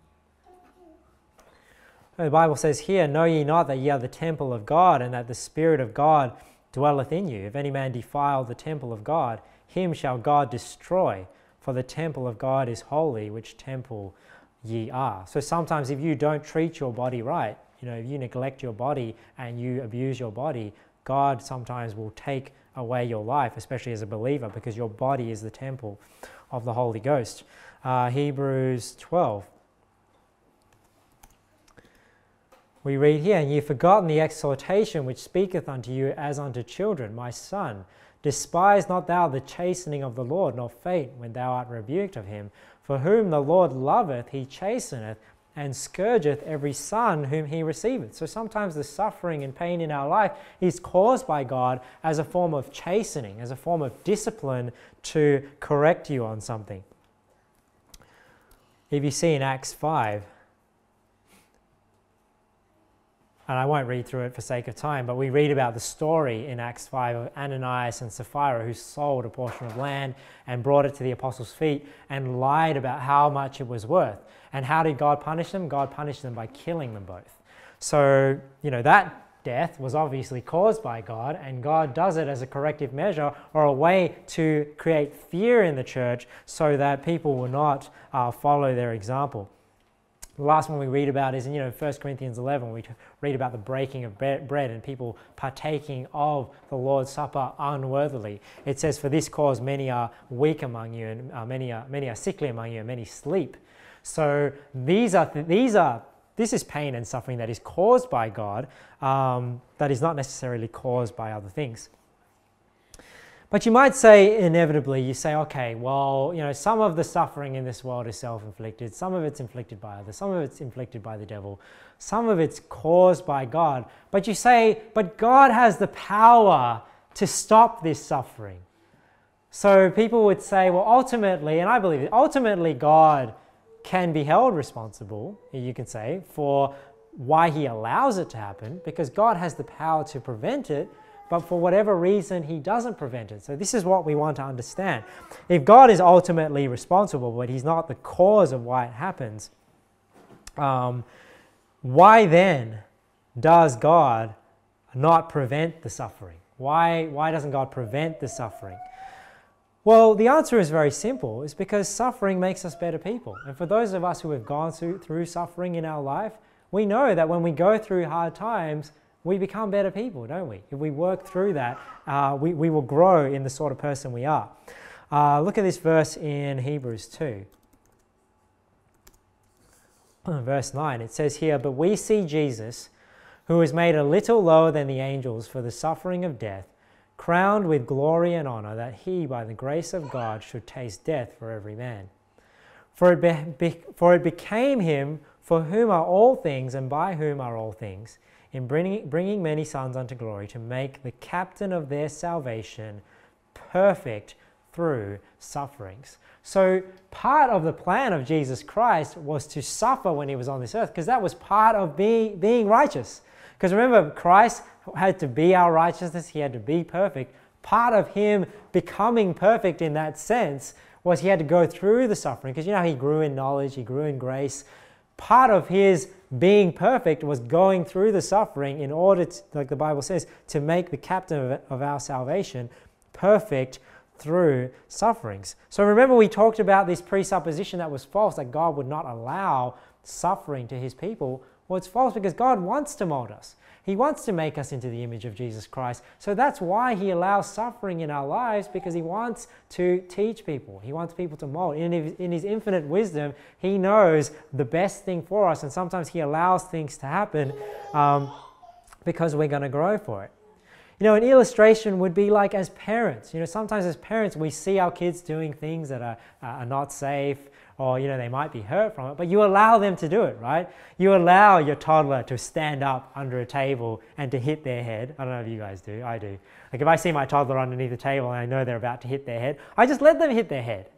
The Bible says here, Know ye not that ye are the temple of God, and that the Spirit of God dwelleth in you? If any man defile the temple of God, him shall God destroy. For the temple of God is holy, which temple ye are. So sometimes if you don't treat your body right, you know, if you neglect your body and you abuse your body, God sometimes will take away your life, especially as a believer, because your body is the temple of the Holy Ghost. Uh, Hebrews 12. We read here, And ye have forgotten the exhortation which speaketh unto you as unto children, my son. Despise not thou the chastening of the Lord, nor faint when thou art rebuked of him. For whom the Lord loveth, he chasteneth, and scourgeth every son whom he receiveth. So sometimes the suffering and pain in our life is caused by God as a form of chastening, as a form of discipline to correct you on something. If you see in Acts 5, and I won't read through it for sake of time, but we read about the story in Acts 5 of Ananias and Sapphira who sold a portion of land and brought it to the apostles' feet and lied about how much it was worth. And how did God punish them? God punished them by killing them both. So, you know, that death was obviously caused by God, and God does it as a corrective measure or a way to create fear in the church so that people will not uh, follow their example. The last one we read about is in you know 1 Corinthians 11. We read about the breaking of bread and people partaking of the Lord's Supper unworthily. It says, "For this cause many are weak among you, and uh, many are many are sickly among you, and many sleep." So these are th- these are this is pain and suffering that is caused by God, um, that is not necessarily caused by other things. But you might say, inevitably, you say, okay, well, you know, some of the suffering in this world is self inflicted, some of it's inflicted by others, some of it's inflicted by the devil, some of it's caused by God. But you say, but God has the power to stop this suffering. So people would say, well, ultimately, and I believe it, ultimately, God can be held responsible, you can say, for why he allows it to happen, because God has the power to prevent it, but for whatever reason, he doesn't prevent it. So, this is what we want to understand. If God is ultimately responsible, but he's not the cause of why it happens, um, why then does God not prevent the suffering? Why, why doesn't God prevent the suffering? Well, the answer is very simple. It's because suffering makes us better people. And for those of us who have gone through, through suffering in our life, we know that when we go through hard times, we become better people, don't we? If we work through that, uh, we, we will grow in the sort of person we are. Uh, look at this verse in Hebrews 2. Verse 9, it says here, But we see Jesus, who was made a little lower than the angels for the suffering of death crowned with glory and honor, that he, by the grace of God, should taste death for every man. For it, be, be, for it became him for whom are all things and by whom are all things, in bringing, bringing many sons unto glory, to make the captain of their salvation perfect through sufferings. So, part of the plan of Jesus Christ was to suffer when he was on this earth, because that was part of being, being righteous. Because remember, Christ had to be our righteousness, he had to be perfect. Part of him becoming perfect in that sense was he had to go through the suffering because you know he grew in knowledge, he grew in grace. Part of his being perfect was going through the suffering in order, to, like the Bible says, to make the captain of, our salvation perfect through sufferings. So remember, we talked about this presupposition that was false that God would not allow suffering to his people. Well, it's false because God wants to mold us. He wants to make us into the image of Jesus Christ. So that's why He allows suffering in our lives because He wants to teach people. He wants people to mold. In His, in his infinite wisdom, He knows the best thing for us, and sometimes He allows things to happen um, because we're going to grow for it. You know, an illustration would be like as parents. You know, sometimes as parents, we see our kids doing things that are, uh, are not safe or you know they might be hurt from it but you allow them to do it right? You allow your toddler to stand up under a table and to hit their head. I don't know if you guys do i do. Like if i see my toddler underneath the table and i know they're about to hit their head i just let them hit their head.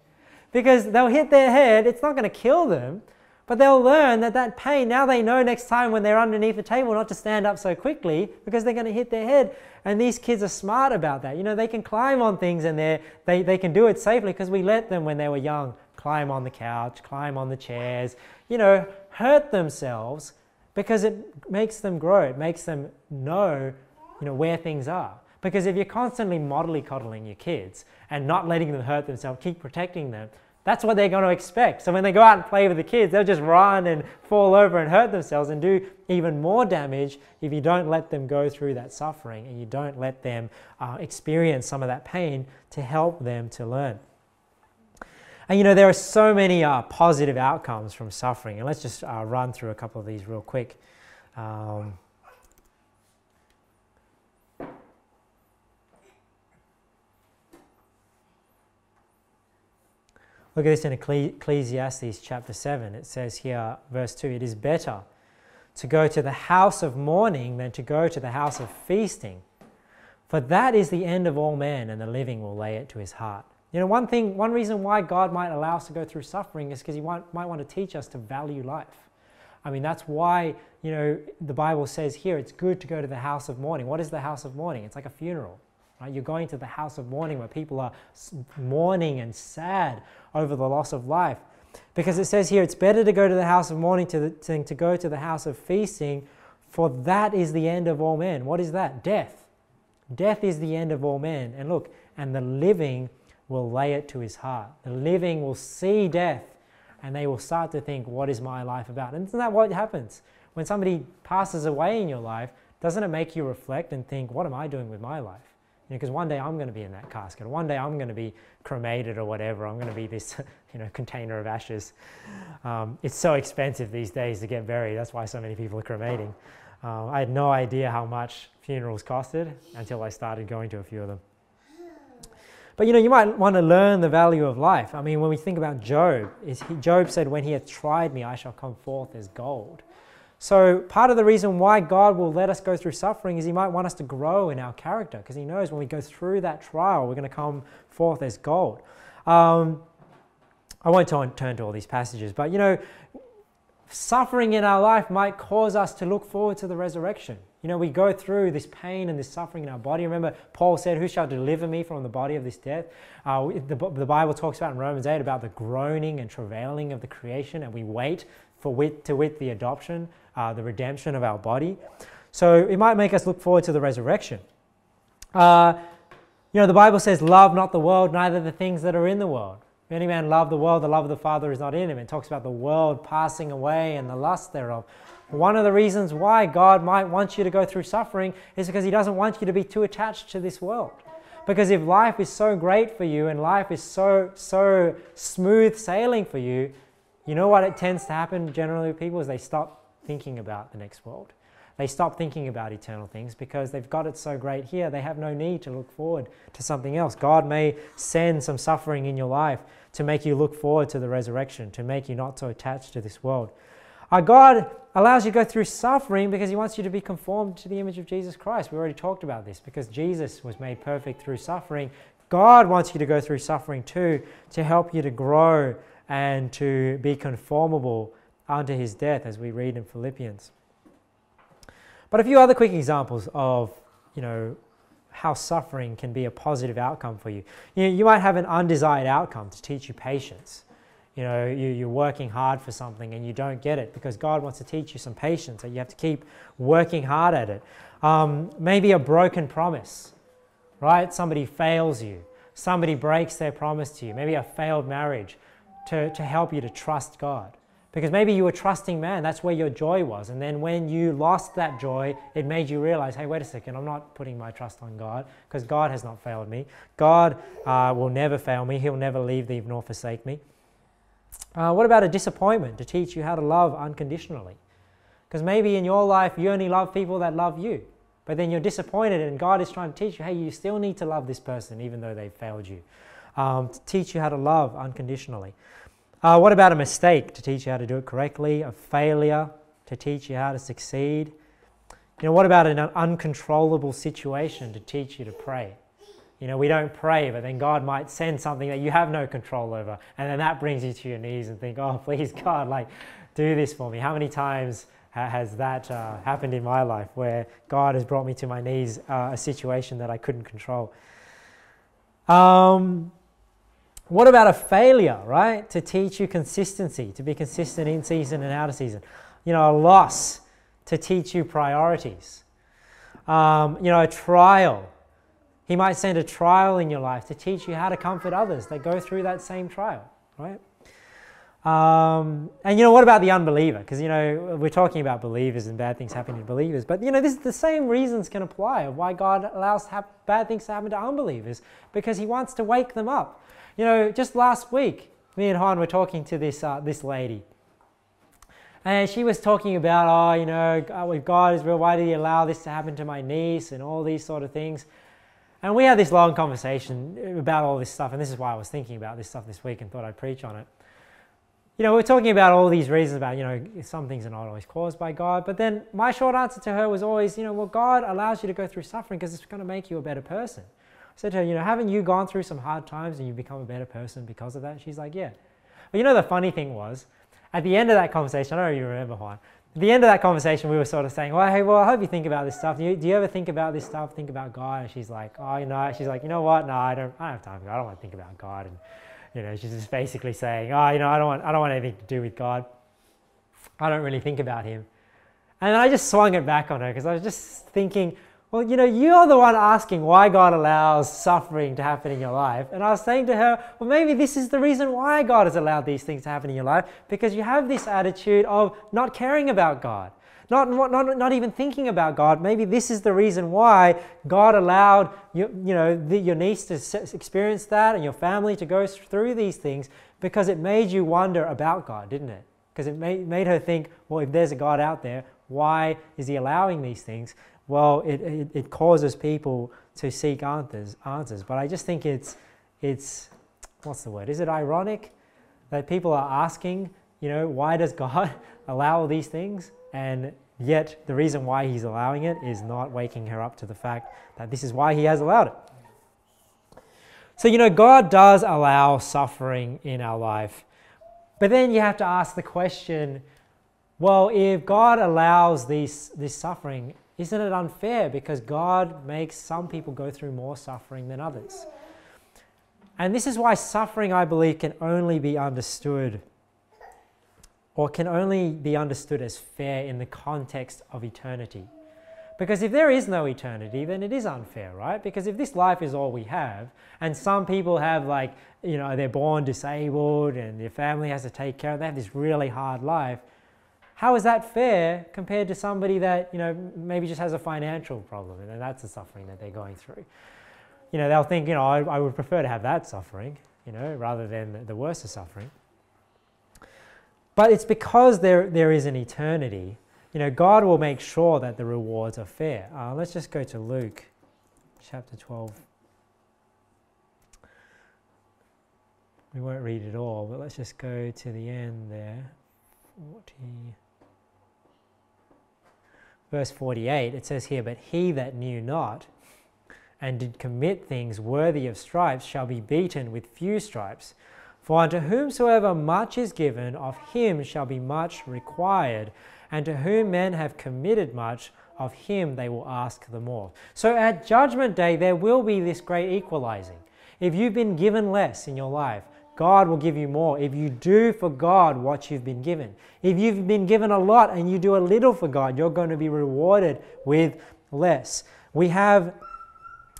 Because they'll hit their head it's not going to kill them but they'll learn that that pain now they know next time when they're underneath the table not to stand up so quickly because they're going to hit their head. And these kids are smart about that. You know they can climb on things and they they, they can do it safely because we let them when they were young climb on the couch, climb on the chairs, you know, hurt themselves because it makes them grow. It makes them know, you know, where things are. Because if you're constantly modelly coddling your kids and not letting them hurt themselves, keep protecting them, that's what they're going to expect. So when they go out and play with the kids, they'll just run and fall over and hurt themselves and do even more damage if you don't let them go through that suffering and you don't let them uh, experience some of that pain to help them to learn. And you know, there are so many uh, positive outcomes from suffering. And let's just uh, run through a couple of these real quick. Um, Look at this in Ecclesiastes chapter 7. It says here, verse 2 It is better to go to the house of mourning than to go to the house of feasting, for that is the end of all men, and the living will lay it to his heart. You know, one thing, one reason why God might allow us to go through suffering is because He might, might want to teach us to value life. I mean, that's why, you know, the Bible says here it's good to go to the house of mourning. What is the house of mourning? It's like a funeral, right? You're going to the house of mourning where people are mourning and sad over the loss of life. Because it says here it's better to go to the house of mourning to the, to go to the house of feasting, for that is the end of all men. What is that? Death. Death is the end of all men. And look, and the living will lay it to his heart. The living will see death and they will start to think, what is my life about? And isn't that what happens? When somebody passes away in your life, doesn't it make you reflect and think, what am I doing with my life? because one day I'm going to be in that casket. One day I'm going to be cremated or whatever. I'm going to be this, you know, container of ashes. Um, it's so expensive these days to get buried. That's why so many people are cremating. Uh, I had no idea how much funerals costed until I started going to a few of them. But you know, you might want to learn the value of life. I mean, when we think about Job, is he, Job said, "When he hath tried me, I shall come forth as gold." So, part of the reason why God will let us go through suffering is He might want us to grow in our character because He knows when we go through that trial, we're going to come forth as gold. Um, I won't turn to all these passages, but you know, suffering in our life might cause us to look forward to the resurrection. You know, we go through this pain and this suffering in our body. Remember, Paul said, Who shall deliver me from the body of this death? Uh, the, the Bible talks about in Romans 8 about the groaning and travailing of the creation, and we wait for wit to wit the adoption uh, the redemption of our body. So it might make us look forward to the resurrection. Uh, you know, the Bible says, Love not the world, neither the things that are in the world. If any man love the world, the love of the Father is not in him. It talks about the world passing away and the lust thereof. One of the reasons why God might want you to go through suffering is because He doesn't want you to be too attached to this world. Because if life is so great for you and life is so so smooth sailing for you, you know what it tends to happen generally with people is they stop thinking about the next world. They stop thinking about eternal things because they've got it so great here. They have no need to look forward to something else. God may send some suffering in your life to make you look forward to the resurrection, to make you not so attached to this world. Our God allows you to go through suffering because He wants you to be conformed to the image of Jesus Christ. We already talked about this because Jesus was made perfect through suffering. God wants you to go through suffering too to help you to grow and to be conformable unto his death, as we read in Philippians. But a few other quick examples of, you know, how suffering can be a positive outcome for you. You, know, you might have an undesired outcome to teach you patience. You know, you, you're working hard for something and you don't get it because God wants to teach you some patience and you have to keep working hard at it. Um, maybe a broken promise, right? Somebody fails you. Somebody breaks their promise to you. Maybe a failed marriage to, to help you to trust God. Because maybe you were trusting man, that's where your joy was. And then when you lost that joy, it made you realize, hey, wait a second, I'm not putting my trust on God because God has not failed me. God uh, will never fail me, He'll never leave thee nor forsake me. Uh, what about a disappointment to teach you how to love unconditionally? Because maybe in your life you only love people that love you, but then you're disappointed and God is trying to teach you, hey, you still need to love this person even though they've failed you. Um, to teach you how to love unconditionally. Uh, what about a mistake to teach you how to do it correctly? A failure to teach you how to succeed? You know, what about an uncontrollable situation to teach you to pray? You know, we don't pray, but then God might send something that you have no control over, and then that brings you to your knees and think, oh, please, God, like, do this for me. How many times has that uh, happened in my life where God has brought me to my knees, uh, a situation that I couldn't control? Um, what about a failure, right? To teach you consistency, to be consistent in season and out of season. You know, a loss to teach you priorities. Um, you know, a trial. He might send a trial in your life to teach you how to comfort others that go through that same trial, right? Um, and you know, what about the unbeliever? Because you know, we're talking about believers and bad things happening to believers, but you know, this the same reasons can apply of why God allows bad things to happen to unbelievers because He wants to wake them up. You know, just last week, me and Han were talking to this, uh, this lady. And she was talking about, oh, you know, uh, if God is real, why did he allow this to happen to my niece and all these sort of things? And we had this long conversation about all this stuff, and this is why I was thinking about this stuff this week and thought I'd preach on it. You know, we're talking about all these reasons about, you know, some things are not always caused by God, but then my short answer to her was always, you know, well, God allows you to go through suffering because it's going to make you a better person said to her, you know, haven't you gone through some hard times and you've become a better person because of that? She's like, yeah. But you know, the funny thing was, at the end of that conversation, I don't know if you remember, Juan, at the end of that conversation, we were sort of saying, well, hey, well, I hope you think about this stuff. Do you, do you ever think about this stuff, think about God? And she's like, oh, you know, she's like, you know what? No, I don't, I don't have time. I don't want to think about God. And, you know, she's just basically saying, oh, you know, I don't want, I don't want anything to do with God. I don't really think about him. And I just swung it back on her because I was just thinking, well, you know, you're the one asking why God allows suffering to happen in your life. And I was saying to her, well, maybe this is the reason why God has allowed these things to happen in your life because you have this attitude of not caring about God. Not, not, not even thinking about God. Maybe this is the reason why God allowed you, you know, the, your niece to experience that and your family to go through these things because it made you wonder about God, didn't it? Because it made, made her think, well, if there's a God out there, why is he allowing these things? Well, it, it, it causes people to seek answers, answers. But I just think it's, it's, what's the word? Is it ironic that people are asking, you know, why does God allow all these things? And yet the reason why he's allowing it is not waking her up to the fact that this is why he has allowed it. So, you know, God does allow suffering in our life. But then you have to ask the question well, if God allows these, this suffering, isn't it unfair? Because God makes some people go through more suffering than others. And this is why suffering, I believe, can only be understood or can only be understood as fair in the context of eternity. Because if there is no eternity, then it is unfair, right? Because if this life is all we have, and some people have, like, you know, they're born disabled and their family has to take care of, them, they have this really hard life, how is that fair compared to somebody that, you know, maybe just has a financial problem and that's the suffering that they're going through? You know, they'll think, you know, I, I would prefer to have that suffering, you know, rather than the, the worst of suffering. But it's because there, there is an eternity. You know, God will make sure that the rewards are fair. Uh, let's just go to Luke chapter 12. We won't read it all, but let's just go to the end there. 40. Verse 48, it says here, But he that knew not and did commit things worthy of stripes shall be beaten with few stripes. For unto whomsoever much is given, of him shall be much required, and to whom men have committed much, of him they will ask the more. So at Judgment Day, there will be this great equalizing. If you've been given less in your life, God will give you more. If you do for God what you've been given, if you've been given a lot and you do a little for God, you're going to be rewarded with less. We have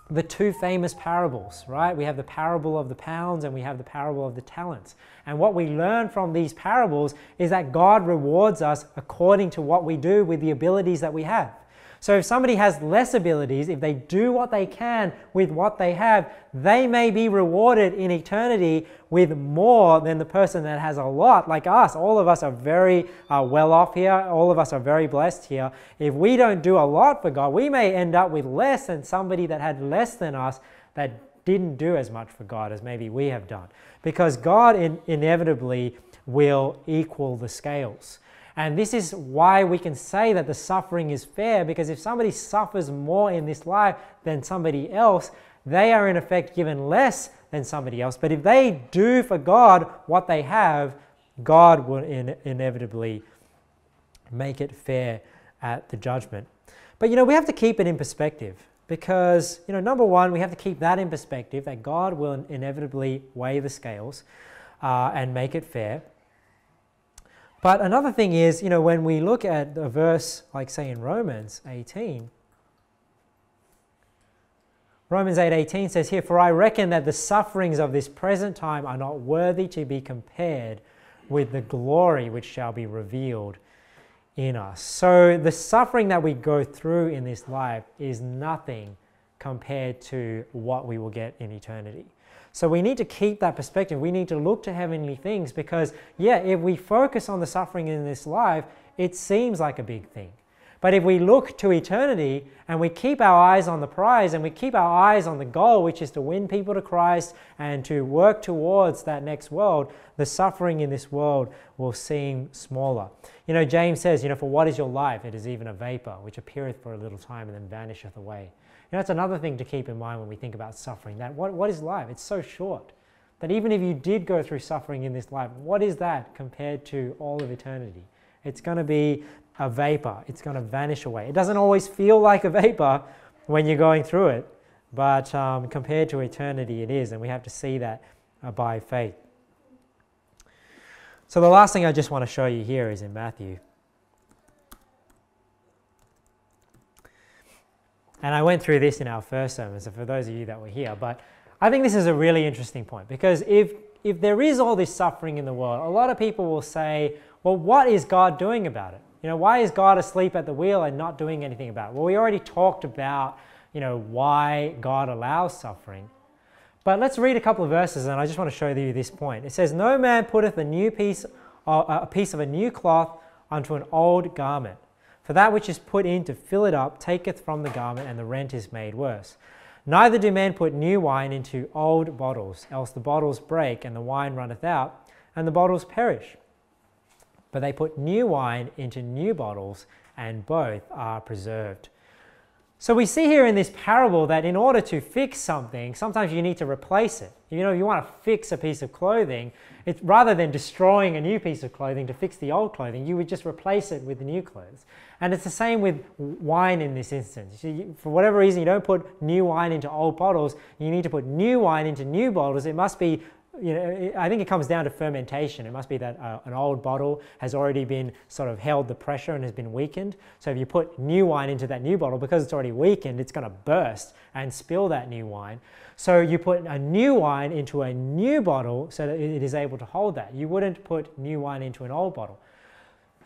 the two famous parables, right? We have the parable of the pounds and we have the parable of the talents. And what we learn from these parables is that God rewards us according to what we do with the abilities that we have. So if somebody has less abilities, if they do what they can with what they have, they may be rewarded in eternity with more than the person that has a lot, like us. All of us are very uh, well off here. All of us are very blessed here. If we don't do a lot for God, we may end up with less than somebody that had less than us that didn't do as much for God as maybe we have done. Because God in, inevitably will equal the scales. And this is why we can say that the suffering is fair because if somebody suffers more in this life than somebody else, they are in effect given less than somebody else. But if they do for God what they have, God will in inevitably make it fair at the judgment. But you know, we have to keep it in perspective because, you know, number one, we have to keep that in perspective that God will inevitably weigh the scales uh, and make it fair. But another thing is, you know, when we look at a verse like say in Romans 18, Romans 8:18 says here, "For I reckon that the sufferings of this present time are not worthy to be compared with the glory which shall be revealed in us." So the suffering that we go through in this life is nothing compared to what we will get in eternity. So we need to keep that perspective. We need to look to heavenly things because, yeah, if we focus on the suffering in this life, it seems like a big thing. But if we look to eternity and we keep our eyes on the prize and we keep our eyes on the goal, which is to win people to Christ and to work towards that next world, the suffering in this world will seem smaller. You know, James says, you know, for what is your life? It is even a vapor which appeareth for a little time and then vanisheth away. That's another thing to keep in mind when we think about suffering. That what, what is life? It's so short. That even if you did go through suffering in this life, what is that compared to all of eternity? It's going to be a vapor. It's going to vanish away. It doesn't always feel like a vapor when you're going through it, but um, compared to eternity, it is, and we have to see that uh, by faith. So the last thing I just want to show you here is in Matthew And I went through this in our first sermon, so for those of you that were here, but I think this is a really interesting point because if, if there is all this suffering in the world, a lot of people will say, well, what is God doing about it? You know, why is God asleep at the wheel and not doing anything about it? Well, we already talked about, you know, why God allows suffering. But let's read a couple of verses and I just want to show you this point. It says, No man putteth a new piece, a piece of a new cloth unto an old garment. For that which is put in to fill it up taketh from the garment, and the rent is made worse. Neither do men put new wine into old bottles, else the bottles break, and the wine runneth out, and the bottles perish. But they put new wine into new bottles, and both are preserved. So we see here in this parable that in order to fix something, sometimes you need to replace it. You know, if you want to fix a piece of clothing, it's rather than destroying a new piece of clothing to fix the old clothing, you would just replace it with new clothes. And it's the same with wine in this instance. For whatever reason, you don't put new wine into old bottles, you need to put new wine into new bottles. It must be you know, I think it comes down to fermentation. It must be that uh, an old bottle has already been sort of held the pressure and has been weakened. So if you put new wine into that new bottle, because it's already weakened, it's going to burst and spill that new wine. So you put a new wine into a new bottle so that it is able to hold that. You wouldn't put new wine into an old bottle.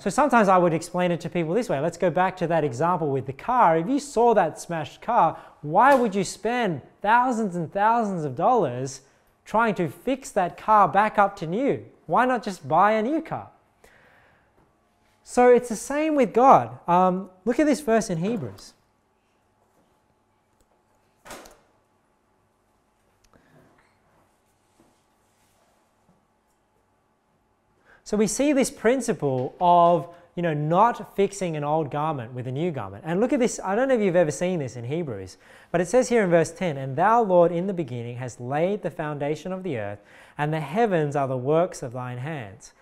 So sometimes I would explain it to people this way. Let's go back to that example with the car. If you saw that smashed car, why would you spend thousands and thousands of dollars trying to fix that car back up to new. Why not just buy a new car? So it's the same with God. Um, look at this verse in Hebrews. So we see this principle of you know, not fixing an old garment with a new garment. And look at this. I don't know if you've ever seen this in Hebrews, but it says here in verse 10 And thou, Lord, in the beginning hast laid the foundation of the earth, and the heavens are the works of thine hands.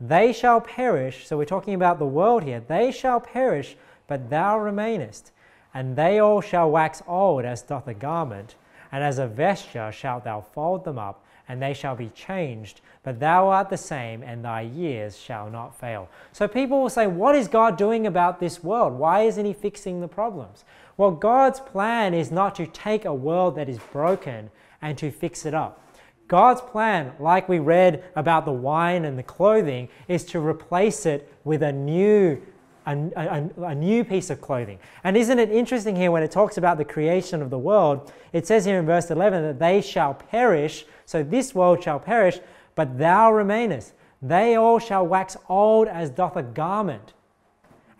They shall perish. So we're talking about the world here. They shall perish, but thou remainest. And they all shall wax old as doth a garment, and as a vesture shalt thou fold them up and they shall be changed, but thou art the same, and thy years shall not fail. So people will say, What is God doing about this world? Why isn't He fixing the problems? Well, God's plan is not to take a world that is broken and to fix it up. God's plan, like we read about the wine and the clothing, is to replace it with a new a, a, a, new piece of clothing. And isn't it interesting here when it talks about the creation of the world? It says here in verse 11 that they shall perish, so this world shall perish, but thou remainest. They all shall wax old as doth a garment,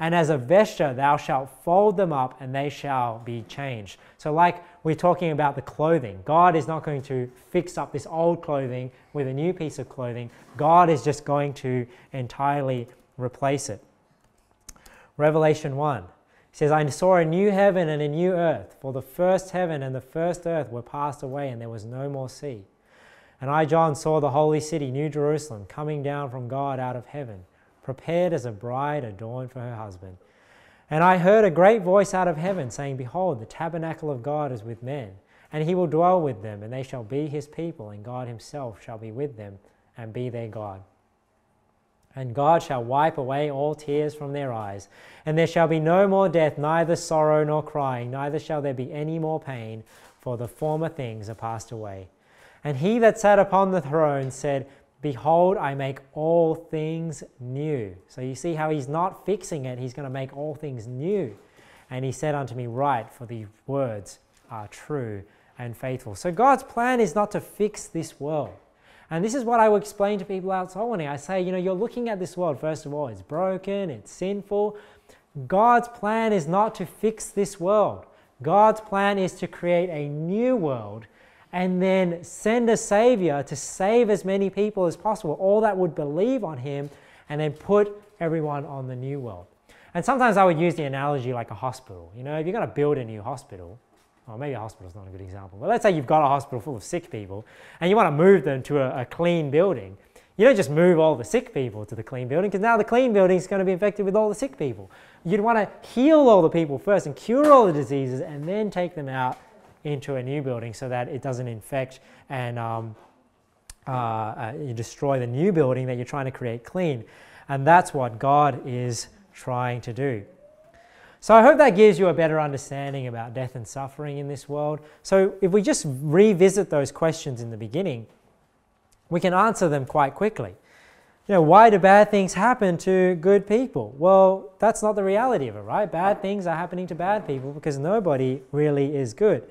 and as a vesture thou shalt fold them up, and they shall be changed. So, like we're talking about the clothing, God is not going to fix up this old clothing with a new piece of clothing. God is just going to entirely replace it. Revelation 1 says, I saw a new heaven and a new earth, for the first heaven and the first earth were passed away, and there was no more sea. And I, John, saw the holy city, New Jerusalem, coming down from God out of heaven, prepared as a bride adorned for her husband. And I heard a great voice out of heaven saying, Behold, the tabernacle of God is with men, and he will dwell with them, and they shall be his people, and God himself shall be with them and be their God. And God shall wipe away all tears from their eyes, and there shall be no more death, neither sorrow nor crying, neither shall there be any more pain, for the former things are passed away. And he that sat upon the throne said, Behold, I make all things new. So you see how he's not fixing it, he's going to make all things new. And he said unto me, Write, for the words are true and faithful. So God's plan is not to fix this world. And this is what I will explain to people out soul. I say, you know, you're looking at this world, first of all, it's broken, it's sinful. God's plan is not to fix this world. God's plan is to create a new world and then send a Savior to save as many people as possible, all that would believe on Him, and then put everyone on the new world. And sometimes I would use the analogy like a hospital. You know, if you're going to build a new hospital, or maybe a hospital is not a good example, but let's say you've got a hospital full of sick people and you want to move them to a, a clean building. You don't just move all the sick people to the clean building because now the clean building is going to be infected with all the sick people. You'd want to heal all the people first and cure all the diseases and then take them out into a new building so that it doesn't infect and um, uh, uh, you destroy the new building that you're trying to create clean. And that's what God is trying to do. So I hope that gives you a better understanding about death and suffering in this world. So if we just revisit those questions in the beginning, we can answer them quite quickly. you know, why do bad things happen to good people? Well, that's not the reality of it, right? Bad things are happening to bad people because nobody really is good.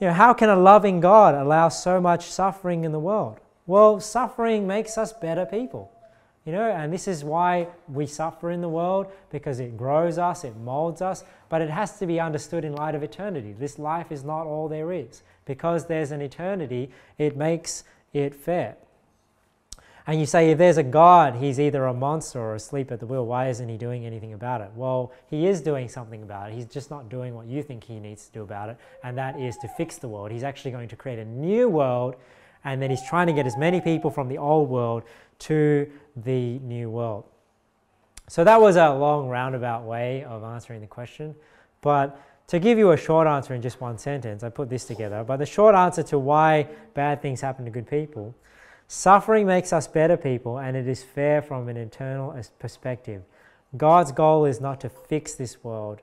You know, how can a loving God allow so much suffering in the world? Well, suffering makes us better people. You know, and this is why we suffer in the world because it grows us, it molds us, but it has to be understood in light of eternity. This life is not all there is. Because there's an eternity, it makes it fair. And you say, if there's a God, he's either a monster or asleep at the wheel. Why isn't he doing anything about it? Well, he is doing something about it. He's just not doing what you think he needs to do about it, and that is to fix the world. He's actually going to create a new world, and then he's trying to get as many people from the old world to the new world. So that was a long roundabout way of answering the question. But to give you a short answer in just one sentence, I put this together. But the short answer to why bad things happen to good people Suffering makes us better people, and it is fair from an eternal perspective. God's goal is not to fix this world,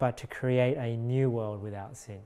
but to create a new world without sin.